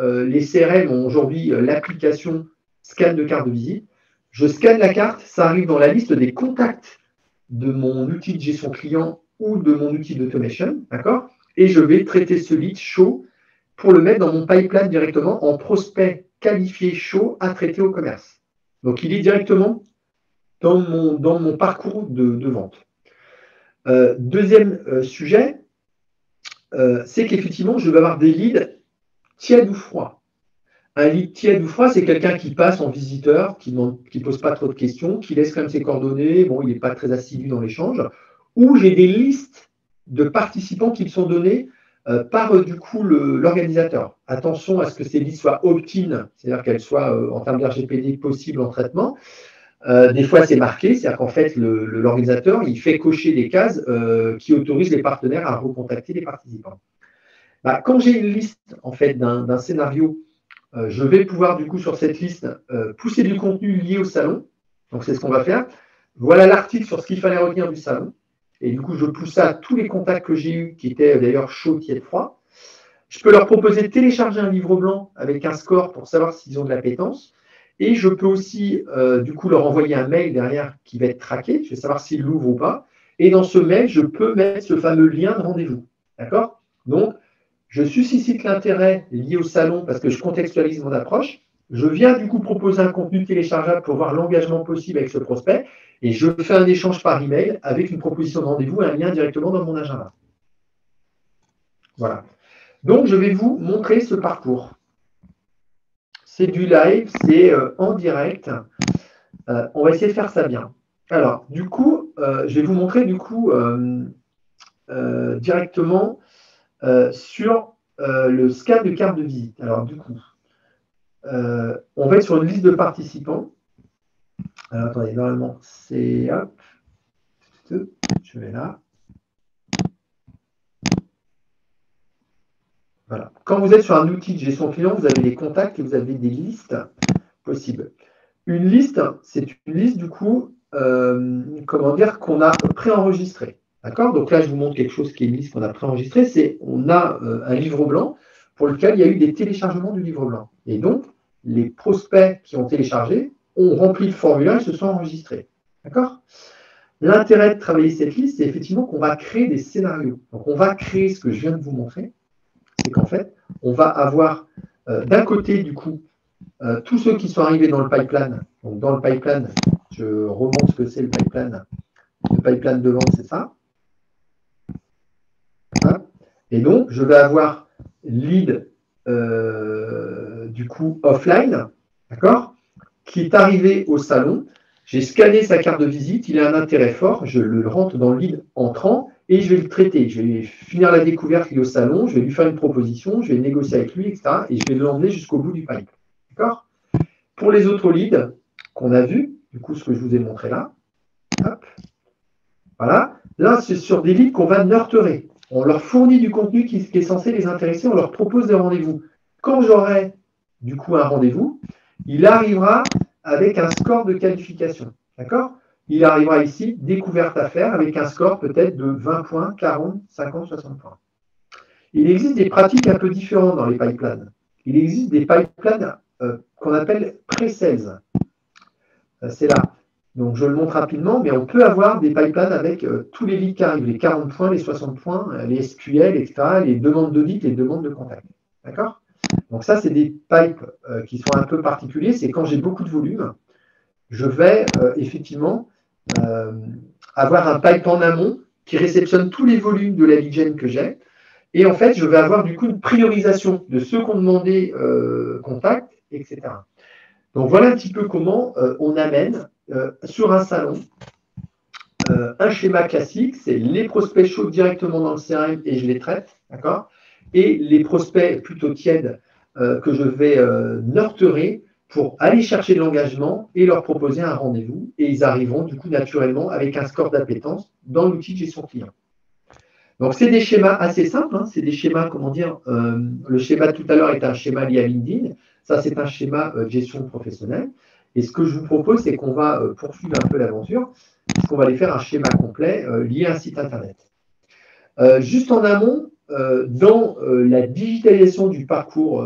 les CRM ont aujourd'hui l'application scan de carte de visite. Je scanne la carte, ça arrive dans la liste des contacts de mon outil de gestion client ou de mon outil d'automation, d'accord? Et je vais traiter ce lead chaud pour le mettre dans mon pipeline directement en prospect qualifié chaud à traiter au commerce. Donc il est directement dans mon, dans mon parcours de vente. Euh, deuxième euh, sujet, euh, c'est qu'effectivement, je vais avoir des leads tièdes ou froids. Un lead tiède ou froid, c'est quelqu'un qui passe en visiteur, qui ne pose pas trop de questions, qui laisse quand même ses coordonnées, bon, il n'est pas très assidu dans l'échange, ou j'ai des listes de participants qui me sont donnés par du coup l'organisateur. Attention à ce que ces listes soient opt-in, c'est-à-dire qu'elles soient en termes d'RGPD possibles en traitement, euh, des fois, c'est marqué, c'est-à-dire qu'en fait, l'organisateur, il fait cocher des cases euh, qui autorisent les partenaires à recontacter les participants. Bah, quand j'ai une liste en fait d'un scénario, euh, je vais pouvoir du coup sur cette liste pousser du contenu lié au salon. Donc c'est ce qu'on va faire. Voilà l'article sur ce qu'il fallait retenir du salon. Et du coup, je pousse ça à tous les contacts que j'ai eus, qui étaient d'ailleurs chauds, tièdes, froids. Je peux leur proposer de télécharger un livre blanc avec un score pour savoir s'ils ont de l'appétence. Et je peux aussi, euh, du coup, leur envoyer un mail derrière qui va être traqué. Je vais savoir s'ils l'ouvrent ou pas. Et dans ce mail, je peux mettre ce fameux lien de rendez-vous. D'accord? Donc, je suscite l'intérêt lié au salon parce que je contextualise mon approche. Je viens du coup proposer un contenu téléchargeable pour voir l'engagement possible avec ce prospect. Et je fais un échange par email avec une proposition de rendez-vous et un lien directement dans mon agenda. Voilà. Donc, je vais vous montrer ce parcours c'est du live, c'est euh, en direct. Euh, on va essayer de faire ça bien. Alors, du coup, euh, je vais vous montrer du coup directement sur le scan de carte de visite. Alors, du coup, on va être sur une liste de participants. Alors, attendez, normalement, c'est. Je vais là. Quand vous êtes sur un outil de gestion client, vous avez des contacts et vous avez des listes possibles. Une liste, c'est une liste du coup, euh, comment dire, qu'on a préenregistrée. D'accord? Donc là, je vous montre quelque chose qui est une liste qu'on a préenregistrée. C'est on a euh, un livre blanc pour lequel il y a eu des téléchargements du livre blanc. Et donc, les prospects qui ont téléchargé ont rempli le formulaire et se sont enregistrés. D'accord? L'intérêt de travailler cette liste, c'est effectivement qu'on va créer des scénarios. Donc, on va créer ce que je viens de vous montrer c'est qu'en fait, on va avoir euh, d'un côté, du coup, euh, tous ceux qui sont arrivés dans le pipeline. Donc, dans le pipeline, je remonte ce que c'est le pipeline. Le pipeline de vente, c'est ça. Hein Et donc, je vais avoir lead, euh, du coup, offline, d'accord, qui est arrivé au salon. J'ai scanné sa carte de visite, il a un intérêt fort, je le rentre dans le lead entrant et je vais le traiter. Je vais finir la découverte au salon, je vais lui faire une proposition, je vais négocier avec lui, etc. Et je vais l'emmener jusqu'au bout du pipe. D'accord? Pour les autres leads qu'on a vus, du coup, ce que je vous ai montré là, voilà, là, c'est sur des leads qu'on va nurturer. On leur fournit du contenu qui, est censé les intéresser, on leur propose des rendez-vous. Quand j'aurai, du coup, un rendez-vous, il arrivera avec un score de qualification. D'accord? Il arrivera ici, découverte à faire, avec un score peut-être de 20 points, 40, 50, 60 points. Il existe des pratiques un peu différentes dans les pipelines. Il existe des pipelines euh, qu'on appelle pré-sales. Euh, c'est là. Donc je le montre rapidement, mais on peut avoir des pipelines avec euh, tous les leads qui arrivent, les 40 points, les 60 points, les SQL, etc., les demandes d'audit, les demandes de contact. D'accord? Donc ça, c'est des pipes qui sont un peu particuliers. C'est quand j'ai beaucoup de volume, je vais effectivement avoir un pipe en amont qui réceptionne tous les volumes de la lead gen que j'ai. Et en fait, je vais avoir du coup une priorisation de ceux qui ont demandé contact, etc. Donc voilà un petit peu comment on amène sur un salon un schéma classique, c'est les prospects chauds directement dans le CRM et je les traite, d'accord? Et les prospects plutôt tièdes que je vais nurturer pour aller chercher de l'engagement et leur proposer un rendez-vous. Et ils arriveront du coup naturellement avec un score d'appétence dans l'outil de gestion client. Donc, c'est des schémas assez simples. Hein. c'est des schémas, comment dire, euh, le schéma tout à l'heure est un schéma lié à LinkedIn. Ça, c'est un schéma euh, gestion professionnelle. Et ce que je vous propose, c'est qu'on va euh, poursuivre un peu l'aventure, puisqu'on va aller faire un schéma complet lié à un site Internet. juste en amont, dans la digitalisation du parcours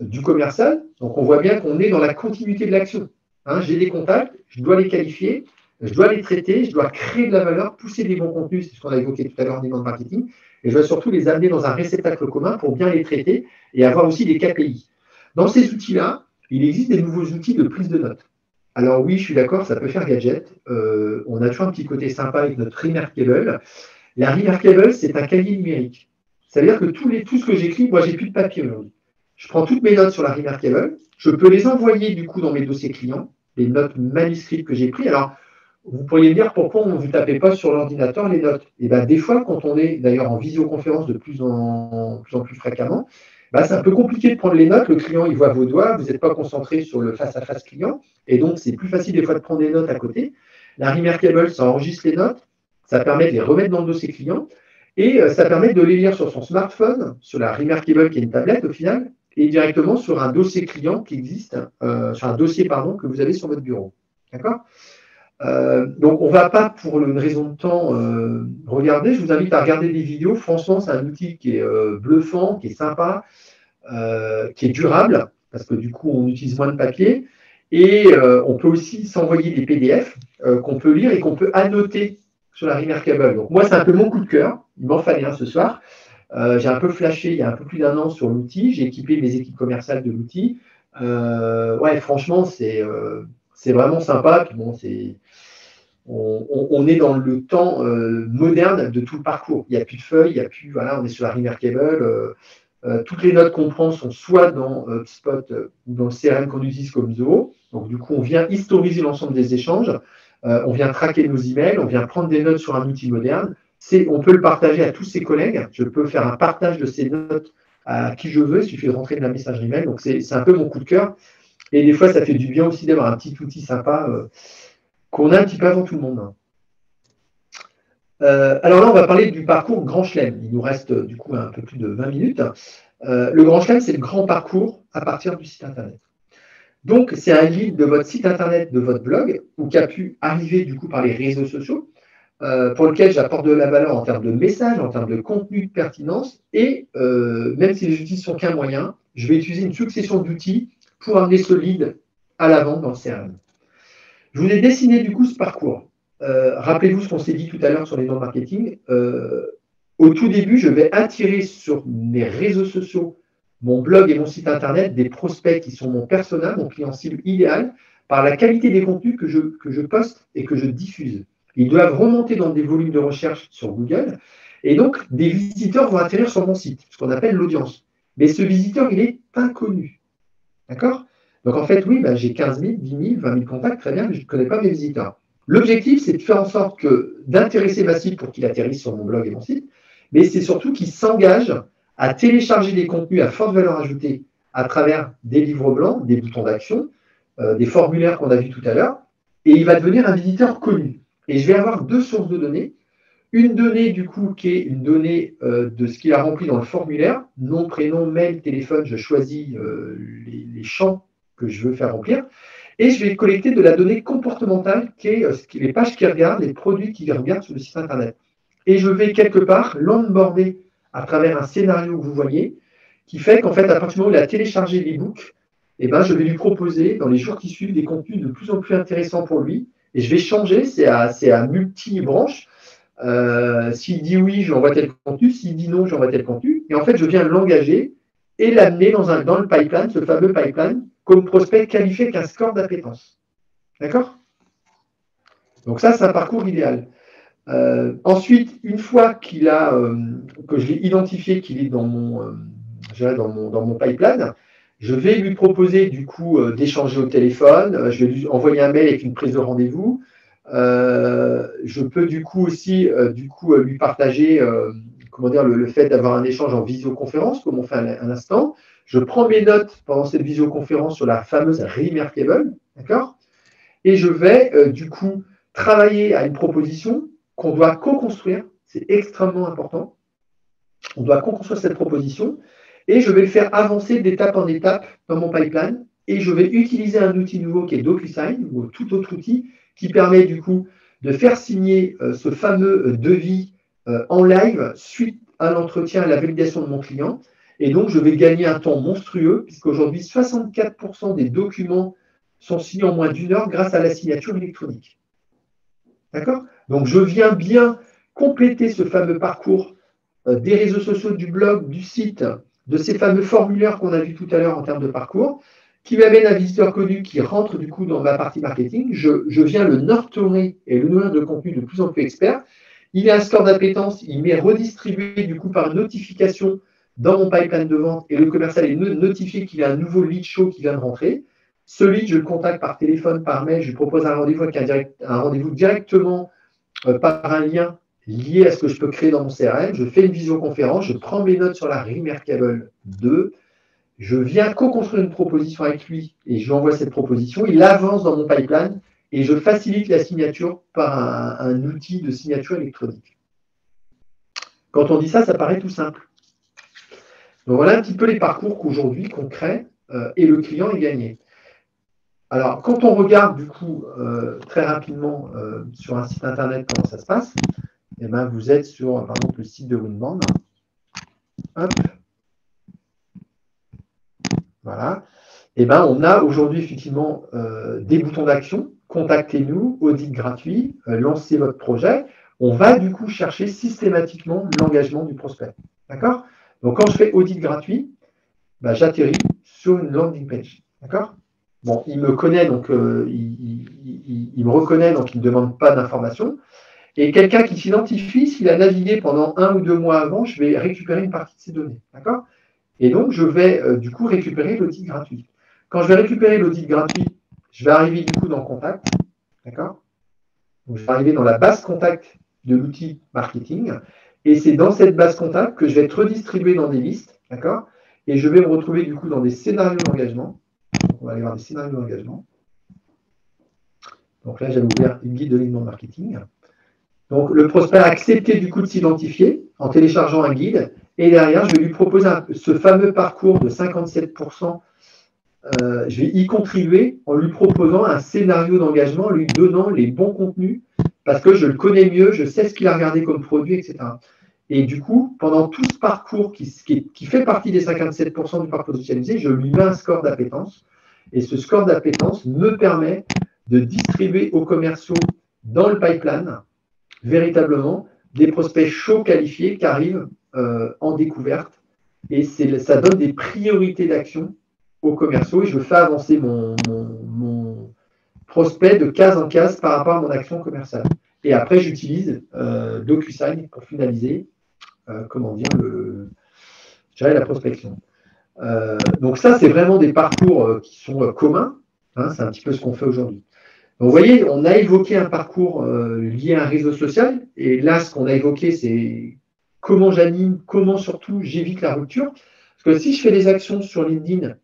du commercial. Donc, on voit bien qu'on est dans la continuité de l'action. Hein, j'ai des contacts, je dois les qualifier, je dois les traiter, je dois créer de la valeur, pousser des bons contenus, c'est ce qu'on a évoqué tout à l'heure en de marketing, et je dois surtout les amener dans un réceptacle commun pour bien les traiter et avoir aussi des KPI. Dans ces outils-là, il existe des nouveaux outils de prise de notes. Alors oui, je suis d'accord, ça peut faire gadget. Euh, on a toujours un petit côté sympa avec notre Remarkable. La Remarkable, c'est un cahier numérique. Ça veut dire que tous les, tout ce que j'écris, moi, j'ai plus de papier aujourd'hui. Je prends toutes mes notes sur la Remarkable. Je peux les envoyer du coup dans mes dossiers clients, les notes manuscrites que j'ai prises. Alors, vous pourriez me dire pourquoi vous ne tapez pas sur l'ordinateur les notes. Et bien, des fois, quand on est d'ailleurs en visioconférence de plus en plus, en plus fréquemment, bah, c'est un peu compliqué de prendre les notes. Le client, il voit vos doigts, vous n'êtes pas concentré sur le face-à-face client. Et donc, c'est plus facile des fois de prendre des notes à côté. La Remarkable, ça enregistre les notes. Ça permet de les remettre dans le dossier client. Et euh, ça permet de les lire sur son smartphone, sur la Remarkable qui est une tablette au final, et directement sur un dossier client qui existe, euh, sur un dossier pardon, que vous avez sur votre bureau. D'accord? Euh, donc, on ne va pas, pour une raison de temps, euh, regarder. Je vous invite à regarder des vidéos. Franchement, c'est un outil qui est bluffant, qui est sympa, qui est durable, parce que du coup, on utilise moins de papier. Et on peut aussi s'envoyer des PDF qu'on peut lire et qu'on peut annoter sur la Remarkable. Donc, moi, c'est un peu mon coup de cœur. Il m'en fallait un ce soir. Euh, j'ai un peu flashé il y a un peu plus d'un an sur l'outil. J'ai équipé mes équipes commerciales de l'outil. Euh, ouais, franchement, c'est euh, vraiment sympa. Bon, c'est on, est dans le temps moderne de tout le parcours. Il n'y a plus de feuilles, il a plus. Voilà, on est sur la Remarkable. toutes les notes qu'on prend sont soit dans HubSpot ou dans le CRM qu'on utilise comme Zoho. Donc, du coup, on vient historiser l'ensemble des échanges. on vient traquer nos emails, on vient prendre des notes sur un outil moderne on peut le partager à tous ses collègues. Je peux faire un partage de ces notes à qui je veux. Il suffit de rentrer de la messagerie mail. Donc, c'est un peu mon coup de cœur. Et des fois, ça fait du bien aussi d'avoir un petit outil sympa euh, qu'on a un petit peu avant tout le monde. Euh, alors là, on va parler du parcours Grand Chelem. Il nous reste du coup un peu plus de 20 minutes. Euh, le Grand Chelem, c'est le grand parcours à partir du site Internet. Donc, c'est un livre de votre site Internet, de votre blog, ou qui a pu arriver du coup par les réseaux sociaux. Euh, pour lequel j'apporte de la valeur en termes de message, en termes de contenu, de pertinence. Et euh, même si les outils sont qu'un moyen, je vais utiliser une succession d'outils pour amener ce lead à l'avant dans le CRM. Je vous ai dessiné du coup ce parcours. Euh, rappelez-vous ce qu'on s'est dit tout à l'heure sur les noms marketing. au tout début, je vais attirer sur mes réseaux sociaux, mon blog et mon site internet des prospects qui sont mon persona, mon client cible idéal, par la qualité des contenus que je, que je poste et que je diffuse. Ils doivent remonter dans des volumes de recherche sur Google. Et donc, des visiteurs vont atterrir sur mon site, ce qu'on appelle l'audience. Mais ce visiteur, il est inconnu. D'accord? Donc, en fait, oui, ben, j'ai 15 000, 10 000, 20 000 contacts, très bien, mais je ne connais pas mes visiteurs. L'objectif, c'est de faire en sorte que d'intéresser ma cible pour qu'il atterrisse sur mon blog et mon site, mais c'est surtout qu'il s'engage à télécharger des contenus à forte valeur ajoutée à travers des livres blancs, des boutons d'action, euh, des formulaires qu'on a vus tout à l'heure, et il va devenir un visiteur connu. Et je vais avoir deux sources de données. Une donnée, du coup, qui est une donnée euh, de ce qu'il a rempli dans le formulaire, nom, prénom, mail, téléphone, je choisis euh, les, champs que je veux faire remplir. Et je vais collecter de la donnée comportementale, qui est euh, les pages qu'il regarde, les produits qu'il regarde sur le site Internet. Et je vais quelque part l'onboarder à travers un scénario que vous voyez, qui fait qu'en fait, à partir du moment où il a téléchargé l'e-book, eh ben, je vais lui proposer, dans les jours qui suivent, des contenus de plus en plus intéressants pour lui, et je vais changer, c'est à, multi-branches. Euh, s'il dit oui, j'envoie tel contenu. S'il dit non, j'envoie tel contenu. Et en fait, je viens l'engager et l'amener dans, le pipeline, ce fameux pipeline, comme prospect qualifié avec un score d'appétence. D'accord? Donc ça, c'est un parcours idéal. Euh, ensuite, une fois euh, que je l'ai identifié qu'il est dans, mon, dans mon pipeline, je vais lui proposer du coup d'échanger au téléphone. Je vais lui envoyer un mail avec une prise de rendez-vous. je peux du coup aussi du coup, lui partager le, fait d'avoir un échange en visioconférence, comme on fait à l'instant. Je prends mes notes pendant cette visioconférence sur la fameuse Remarkable, d'accord? Et je vais du coup travailler à une proposition qu'on doit co-construire. C'est extrêmement important. On doit co-construire cette proposition et je vais le faire avancer d'étape en étape dans mon pipeline et je vais utiliser un outil nouveau qui est DocuSign ou tout autre outil qui permet du coup de faire signer euh, ce fameux euh, devis euh, en live suite à l'entretien, à la validation de mon client. Et donc, je vais gagner un temps monstrueux, puisqu'aujourd'hui, 64% des documents sont signés en moins d'une heure grâce à la signature électronique. D'accord? Donc, je viens bien compléter ce fameux parcours des réseaux sociaux, du blog, du site, de ces fameux formulaires qu'on a vus tout à l'heure en termes de parcours, qui m'amène un visiteur connu qui rentre du coup dans ma partie marketing. Je, viens le nurturer et le nourrir de contenu de plus en plus expert. Il a un score d'appétence, il m'est redistribué du coup par notification dans mon pipeline de vente et le commercial est notifié qu'il a un nouveau lead show qui vient de rentrer. Ce lead, je le contacte par téléphone, par mail, je lui propose un rendez-vous un, rendez-vous directement euh, par un lien lié à ce que je peux créer dans mon CRM. Je fais une visioconférence, je prends mes notes sur la Remarkable 2, je viens co-construire une proposition avec lui et je lui envoie cette proposition. Il avance dans mon pipeline et je facilite la signature par un, outil de signature électronique. Quand on dit ça, ça paraît tout simple. Donc voilà un petit peu les parcours qu'aujourd'hui qu'on crée euh, et le client est gagné. Alors, quand on regarde du coup euh, très rapidement euh, sur un site internet comment ça se passe, eh ben, vous êtes sur par exemple le site de. Hop. Voilà. Eh ben, on a aujourd'hui effectivement euh, des boutons d'action. Contactez-nous, audit gratuit, lancez votre projet. On va du coup chercher systématiquement l'engagement du prospect. D'accord? Donc quand je fais audit gratuit, ben, j'atterris sur une landing page. D'accord? Bon, il me connaît, donc euh, il, me reconnaît, donc il ne demande pas d'informations. Et quelqu'un qui s'identifie, s'il a navigué pendant un ou deux mois avant, je vais récupérer une partie de ces données. D'accord? Et donc, je vais euh, du coup récupérer l'audit gratuit. Quand je vais récupérer l'audit gratuit, je vais arriver du coup dans Contact. D'accord? Je vais arriver dans la base Contact de l'outil marketing. Et c'est dans cette base Contact que je vais être redistribué dans des listes. D'accord? Et je vais me retrouver du coup dans des scénarios d'engagement on va aller voir des scénarios d'engagement. Donc là, j'ai ouvert une guide de ligne marketing. Donc le prospect a accepté du coup de s'identifier en téléchargeant un guide. Et derrière, je vais lui proposer ce fameux parcours de 57%. Euh, je vais y contribuer en lui proposant un scénario d'engagement, en lui donnant les bons contenus, parce que je le connais mieux, je sais ce qu'il a regardé comme produit, etc. Et du coup, pendant tout ce parcours qui, qui fait partie des 57% du parcours socialisé, je lui mets un score d'appétence et ce score d'appétence me permet de distribuer aux commerciaux dans le pipeline véritablement des prospects chauds qualifiés qui arrivent euh, en découverte. Et ça donne des priorités d'action aux commerciaux et je fais avancer mon, prospect de case en case par rapport à mon action commerciale. Et après, j'utilise euh, DocuSign pour finaliser, euh, comment dire, le, la prospection. Donc ça, c'est vraiment des parcours qui sont communs. Hein, c'est un petit peu ce qu'on fait aujourd'hui. Vous voyez, on a évoqué un parcours lié à un réseau social. Et là, ce qu'on a évoqué, c'est comment j'anime, comment surtout j'évite la rupture. Parce que si je fais des actions sur LinkedIn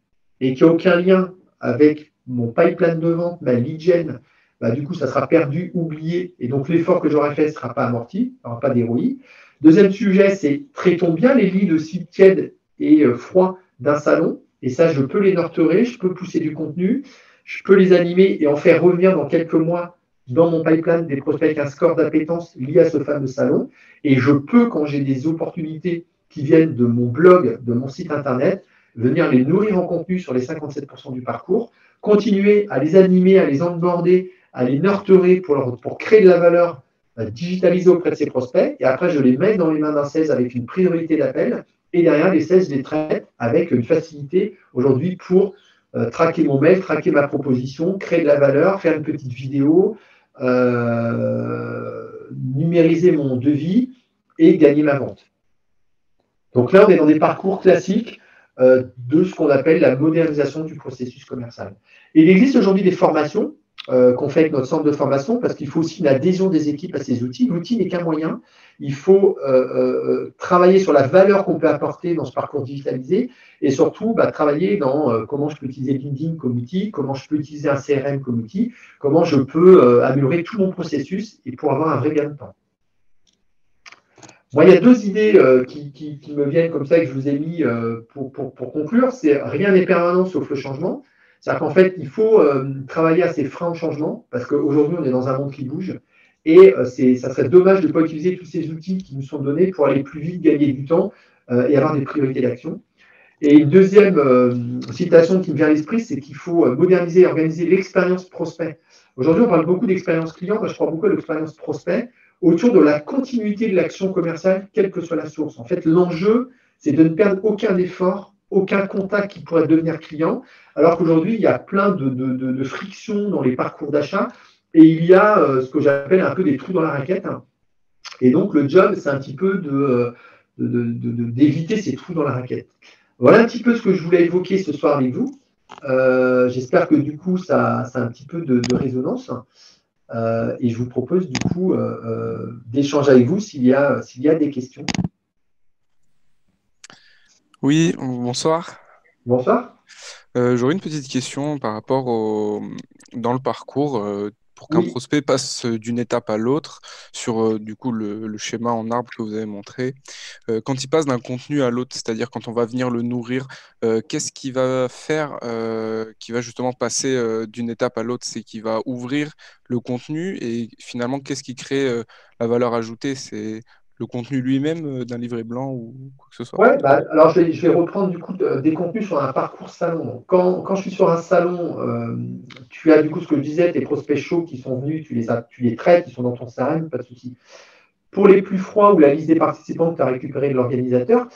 et qu'il n'y a aucun lien avec mon pipeline de vente, ma lead gen, bah, du coup, ça sera perdu, oublié. Et donc, l'effort que j'aurai fait ne sera pas amorti, il n'y pas d'héroïne. Deuxième sujet, c'est traitons bien les leads aussi tièdes et froids d'un salon. Et ça, je peux les nurturer, je peux pousser du contenu, je peux les animer et en faire revenir dans quelques mois dans mon pipeline des prospects avec un score d'appétence lié à ce fameux salon. Et je peux, quand j'ai des opportunités qui viennent de mon blog, de mon site internet, venir les nourrir en contenu sur les 57% du parcours, continuer à les animer, à les onboarder, à les nurturer pour, pour créer de la valeur digitalisée auprès de ces prospects. Et après, je les mets dans les mains d'un 16 avec une priorité d'appel et derrière, les 16, je les traite avec une facilité aujourd'hui pour euh, traquer mon mail, traquer ma proposition, créer de la valeur, faire une petite vidéo, euh, numériser mon devis et gagner ma vente. Donc là, on est dans des parcours classiques de ce qu'on appelle la modernisation du processus commercial. il existe aujourd'hui des formations euh, qu'on fait avec notre centre de formation, parce qu'il faut aussi une adhésion des équipes à ces outils. L'outil n'est qu'un moyen. Il faut euh, euh, travailler sur la valeur qu'on peut apporter dans ce parcours digitalisé et surtout bah, travailler dans comment je peux utiliser LinkedIn comme outil, comment je peux utiliser un CRM comme outil, comment je peux améliorer tout mon processus et pour avoir un vrai gain de temps. Moi, il y a deux idées qui, me viennent comme ça que je vous ai mis pour, pour, conclure. C'est rien n'est permanent sauf le changement. C'est-à-dire qu'en fait, il faut euh, travailler à ces freins au changement, parce qu'aujourd'hui, on est dans un monde qui bouge, et euh, ça serait dommage de ne pas utiliser tous ces outils qui nous sont donnés pour aller plus vite, gagner du temps euh, et avoir des priorités d'action. Et une deuxième citation qui me vient à l'esprit, c'est qu'il faut moderniser et organiser l'expérience prospect. Aujourd'hui, on parle beaucoup d'expérience client, moi je crois beaucoup à l'expérience prospect autour de la continuité de l'action commerciale, quelle que soit la source. En fait, l'enjeu, c'est de ne perdre aucun effort aucun contact qui pourrait devenir client, alors qu'aujourd'hui, il y a plein de, frictions dans les parcours d'achat et il y a euh, ce que j'appelle un peu des trous dans la raquette. Et donc, le job, c'est un petit peu euh, d'éviter ces trous dans la raquette. Voilà un petit peu ce que je voulais évoquer ce soir avec vous. Euh, j'espère que du coup, ça, a un petit peu de, résonance. et je vous propose du coup d'échanger avec vous s'il y, s'il y a des questions. Oui, bonsoir. Bonsoir. Euh, j'aurais une petite question par rapport au dans le parcours, euh, pour qu'un prospect passe d'une étape à l'autre sur, euh, du coup, le schéma en arbre que vous avez montré. quand il passe d'un contenu à l'autre, c'est-à-dire quand on va venir le nourrir, qu'est-ce qu'il va faire, qui va justement passer, d'une étape à l'autre? C'est qu'il va ouvrir le contenu et finalement, qu'est-ce qui crée, la valeur ajoutée? C'est le contenu lui-même euh, d'un livret blanc ou quoi que ce soit Ouais, bah, alors je vais, reprendre du coup des contenus sur un parcours salon. quand, je suis sur un salon, euh, tu as du coup ce que je disais, tes prospects chauds qui sont venus, tu les, traites, ils sont dans ton CRM, pas de souci. Pour les plus froids ou la liste des participants que tu as récupéré de l'organisateur,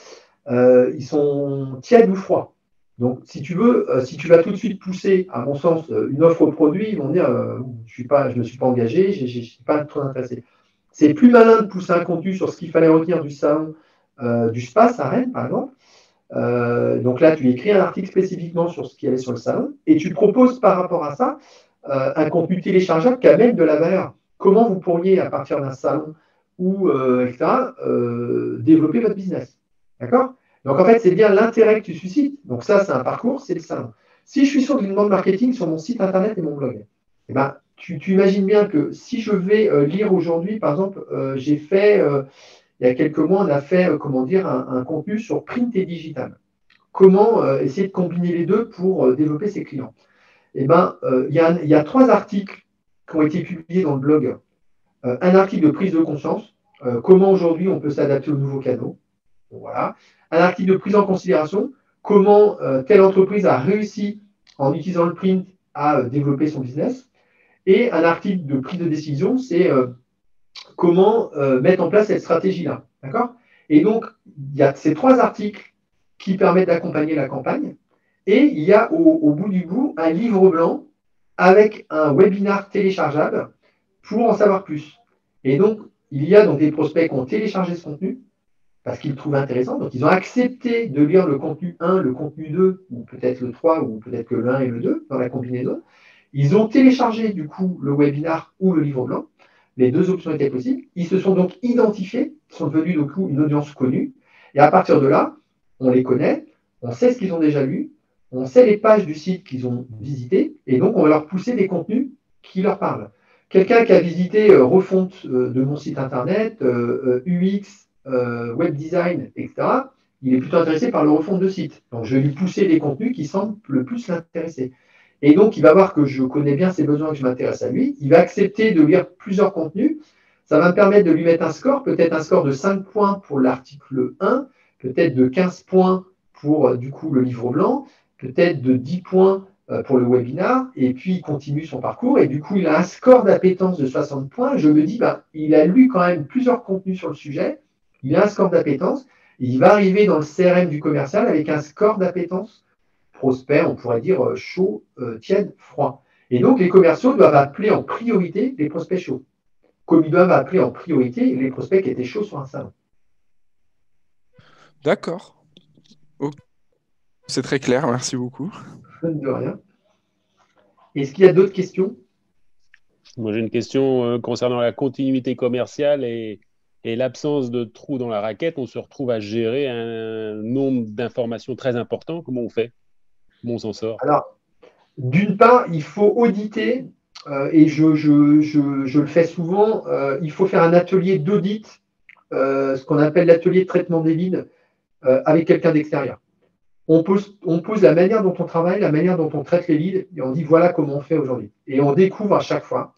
euh, ils sont tièdes ou froids. Donc, si tu veux, si tu vas tout de suite pousser, à mon sens, une offre au produit, ils vont dire je ne me suis pas engagé, je ne suis pas trop intéressé. C'est plus malin de pousser un contenu sur ce qu'il fallait retenir du salon, euh, du SPAS à Rennes, par exemple. Euh, donc là, tu écris un article spécifiquement sur ce qu'il y avait sur le salon et tu proposes par rapport à ça euh, un contenu téléchargeable qui amène de la valeur. Comment vous pourriez, à partir d'un salon ou etc., développer votre business? D'accord? Donc en fait, c'est bien l'intérêt que tu suscites. Donc ça, c'est un parcours, c'est le salon. Si je suis sur une demande marketing sur mon site internet et mon blog, eh ben, tu, imagines bien que si je vais euh, lire aujourd'hui, par exemple, euh, j'ai fait, euh, il y a quelques mois, on a fait, comment dire, un, contenu sur print et digital. Comment essayer de combiner les deux pour développer ses clients Eh bien, il y, a trois articles qui ont été publiés dans le blog. un article de prise de conscience, comment aujourd'hui on peut s'adapter aux nouveaux canaux. Voilà. Un article de prise en considération, comment telle entreprise a réussi en utilisant le print à développer son business. Et un article de prise de décision, c'est euh, comment euh, mettre en place cette stratégie-là. D'accord? Et donc, il y a ces trois articles qui permettent d'accompagner la campagne. Et il y a au, bout du bout un livre blanc avec un webinar téléchargeable pour en savoir plus. Et donc, il y a donc des prospects qui ont téléchargé ce contenu parce qu'ils le trouvent intéressant. Donc, ils ont accepté de lire le contenu 1, le contenu 2, ou peut-être le 3, ou peut-être que le 1 et le 2 dans la combinaison. Ils ont téléchargé du coup le webinar ou le livre blanc. Les deux options étaient possibles. Ils se sont donc identifiés, sont devenus une audience connue. Et à partir de là, on les connaît, on sait ce qu'ils ont déjà lu, on sait les pages du site qu'ils ont visitées, et donc on va leur pousser des contenus qui leur parlent. Quelqu'un qui a visité euh, refonte euh, de mon site internet, UX, euh, web design, etc., il est plutôt intéressé par le refonte de site. Donc je vais lui pousser les contenus qui semblent le plus l'intéresser. Et donc, il va voir que je connais bien ses besoins, que je m'intéresse à lui. Il va accepter de lire plusieurs contenus. Ça va me permettre de lui mettre un score, peut-être un score de 5 points pour l'article 1, peut-être de 15 points pour euh, du coup le livre blanc, peut-être de 10 points euh, pour le webinar, et puis il continue son parcours, et du coup il a un score d'appétence de 60 points. Je me dis, bah, il a lu quand même plusieurs contenus sur le sujet, il a un score d'appétence, il va arriver dans le CRM du commercial avec un score d'appétence prospect, on pourrait dire chaud, tiède, froid. Et donc, les commerciaux doivent appeler en priorité les prospects chauds, comme ils doivent appeler en priorité les prospects qui étaient chauds sur un salon. D'accord. C'est très clair, merci beaucoup. De rien. Est-ce qu'il y a d'autres questions? Moi, j'ai une question euh, concernant la continuité commerciale et, l'absence de trous dans la raquette. On se retrouve à gérer un nombre d'informations très important. Comment on fait? On s'en sort Alors, d'une part, il faut auditer, euh, et je, le fais souvent, euh, il faut faire un atelier d'audit, ce qu'on appelle l'atelier de traitement des leads, avec quelqu'un d'extérieur on pose, la manière dont on travaille, la manière dont on traite les leads, et on dit voilà comment on fait aujourd'hui. Et on découvre à chaque fois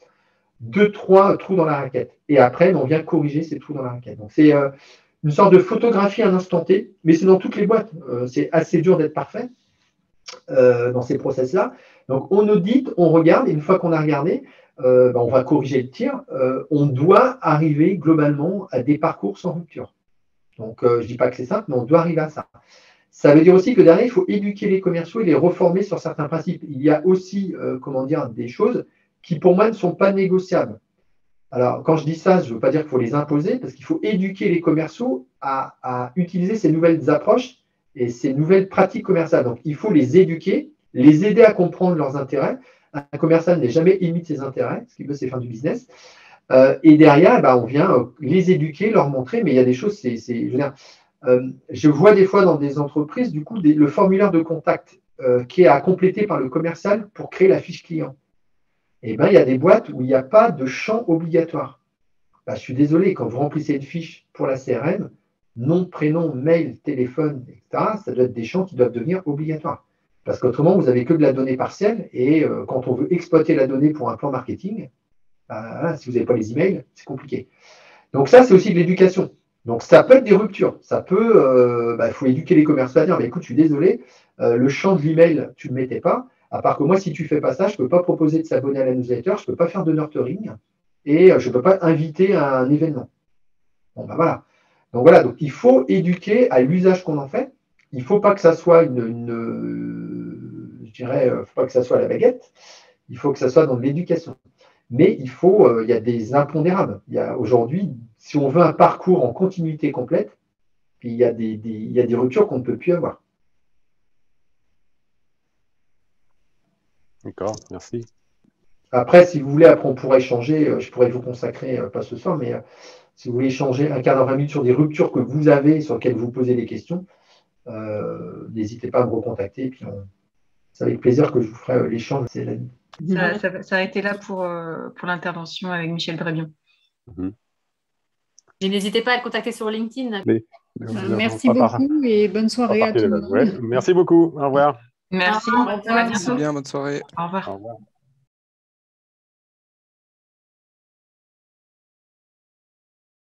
deux, trois trous dans la raquette. Et après, on vient corriger ces trous dans la raquette. C'est euh, une sorte de photographie à un T, mais c'est dans toutes les boîtes. Euh, c'est assez dur d'être parfait euh, dans ces process-là. Donc, on audite, on regarde, et une fois qu'on a regardé, ben, on va corriger le tir. on doit arriver globalement à des parcours sans rupture. Donc, je ne dis pas que c'est simple, mais on doit arriver à ça. Ça veut dire aussi que derrière, il faut éduquer les commerciaux et les reformer sur certains principes. Il y a aussi, euh, comment dire, des choses qui pour moi ne sont pas négociables. Alors, quand je dis ça, je ne veux pas dire qu'il faut les imposer, parce qu'il faut éduquer les commerciaux à, utiliser ces nouvelles approches et ces nouvelles pratiques commerciales. Donc, il faut les éduquer, les aider à comprendre leurs intérêts. Un commercial n'est jamais émis de ses intérêts, ce qu'il veut, c'est faire du business. Euh, et derrière, bah, on vient euh, les éduquer, leur montrer, mais il y a des choses, c'est, je veux dire, euh, je vois des fois dans des entreprises, du coup, le formulaire de contact qui est à compléter par le commercial pour créer la fiche client. Eh bien, il y a des boîtes où il n'y a pas de champ obligatoire. Bah, je suis désolé, quand vous remplissez une fiche pour la CRM, nom, prénom, mail, téléphone, etc., ça doit être des champs qui doivent devenir obligatoires. Parce qu'autrement, vous n'avez que de la donnée partielle et euh, quand on veut exploiter la donnée pour un plan marketing, bah, si vous n'avez pas les emails, c'est compliqué. Donc ça, c'est aussi de l'éducation. Donc ça peut être des ruptures. Ça peut, il euh, bah, faut éduquer les commerçants à dire, écoute, je suis désolé, euh, le champ de l'email, tu ne le mettais pas. À part que moi, si tu ne fais pas ça, je ne peux pas proposer de s'abonner à la newsletter, je ne peux pas faire de nurturing et je ne peux pas inviter à un événement. Bon, ben voilà. Donc voilà, donc il faut éduquer à l'usage qu'on en fait. Il ne faut pas que ça soit une, je dirais, faut pas que ça soit la baguette. Il faut que ça soit dans l'éducation. Mais il faut, il y a des impondérables. Il y a aujourd'hui si on veut un parcours en continuité complète, il y a des, il y a des ruptures qu'on ne peut plus avoir. D'accord, merci. Après, si vous voulez, après on pourrait échanger, euh, je pourrais vous consacrer, euh, pas ce soir, mais euh, si vous voulez échanger un quart d'heure, 20 minutes sur des ruptures que vous avez, sur lesquelles vous posez des questions, n'hésitez pas à me recontacter. Puis c'est avec plaisir que je vous ferai l'échange. Ça, ça, ça, a été là pour, pour l'intervention avec Michel Brébion. Mhm. Et n'hésitez pas à le contacter sur LinkedIn. Euh, merci beaucoup et bonne soirée à tous. Merci beaucoup. Au revoir. Merci. Merci bien, bonne soirée. Au revoir. Au revoir.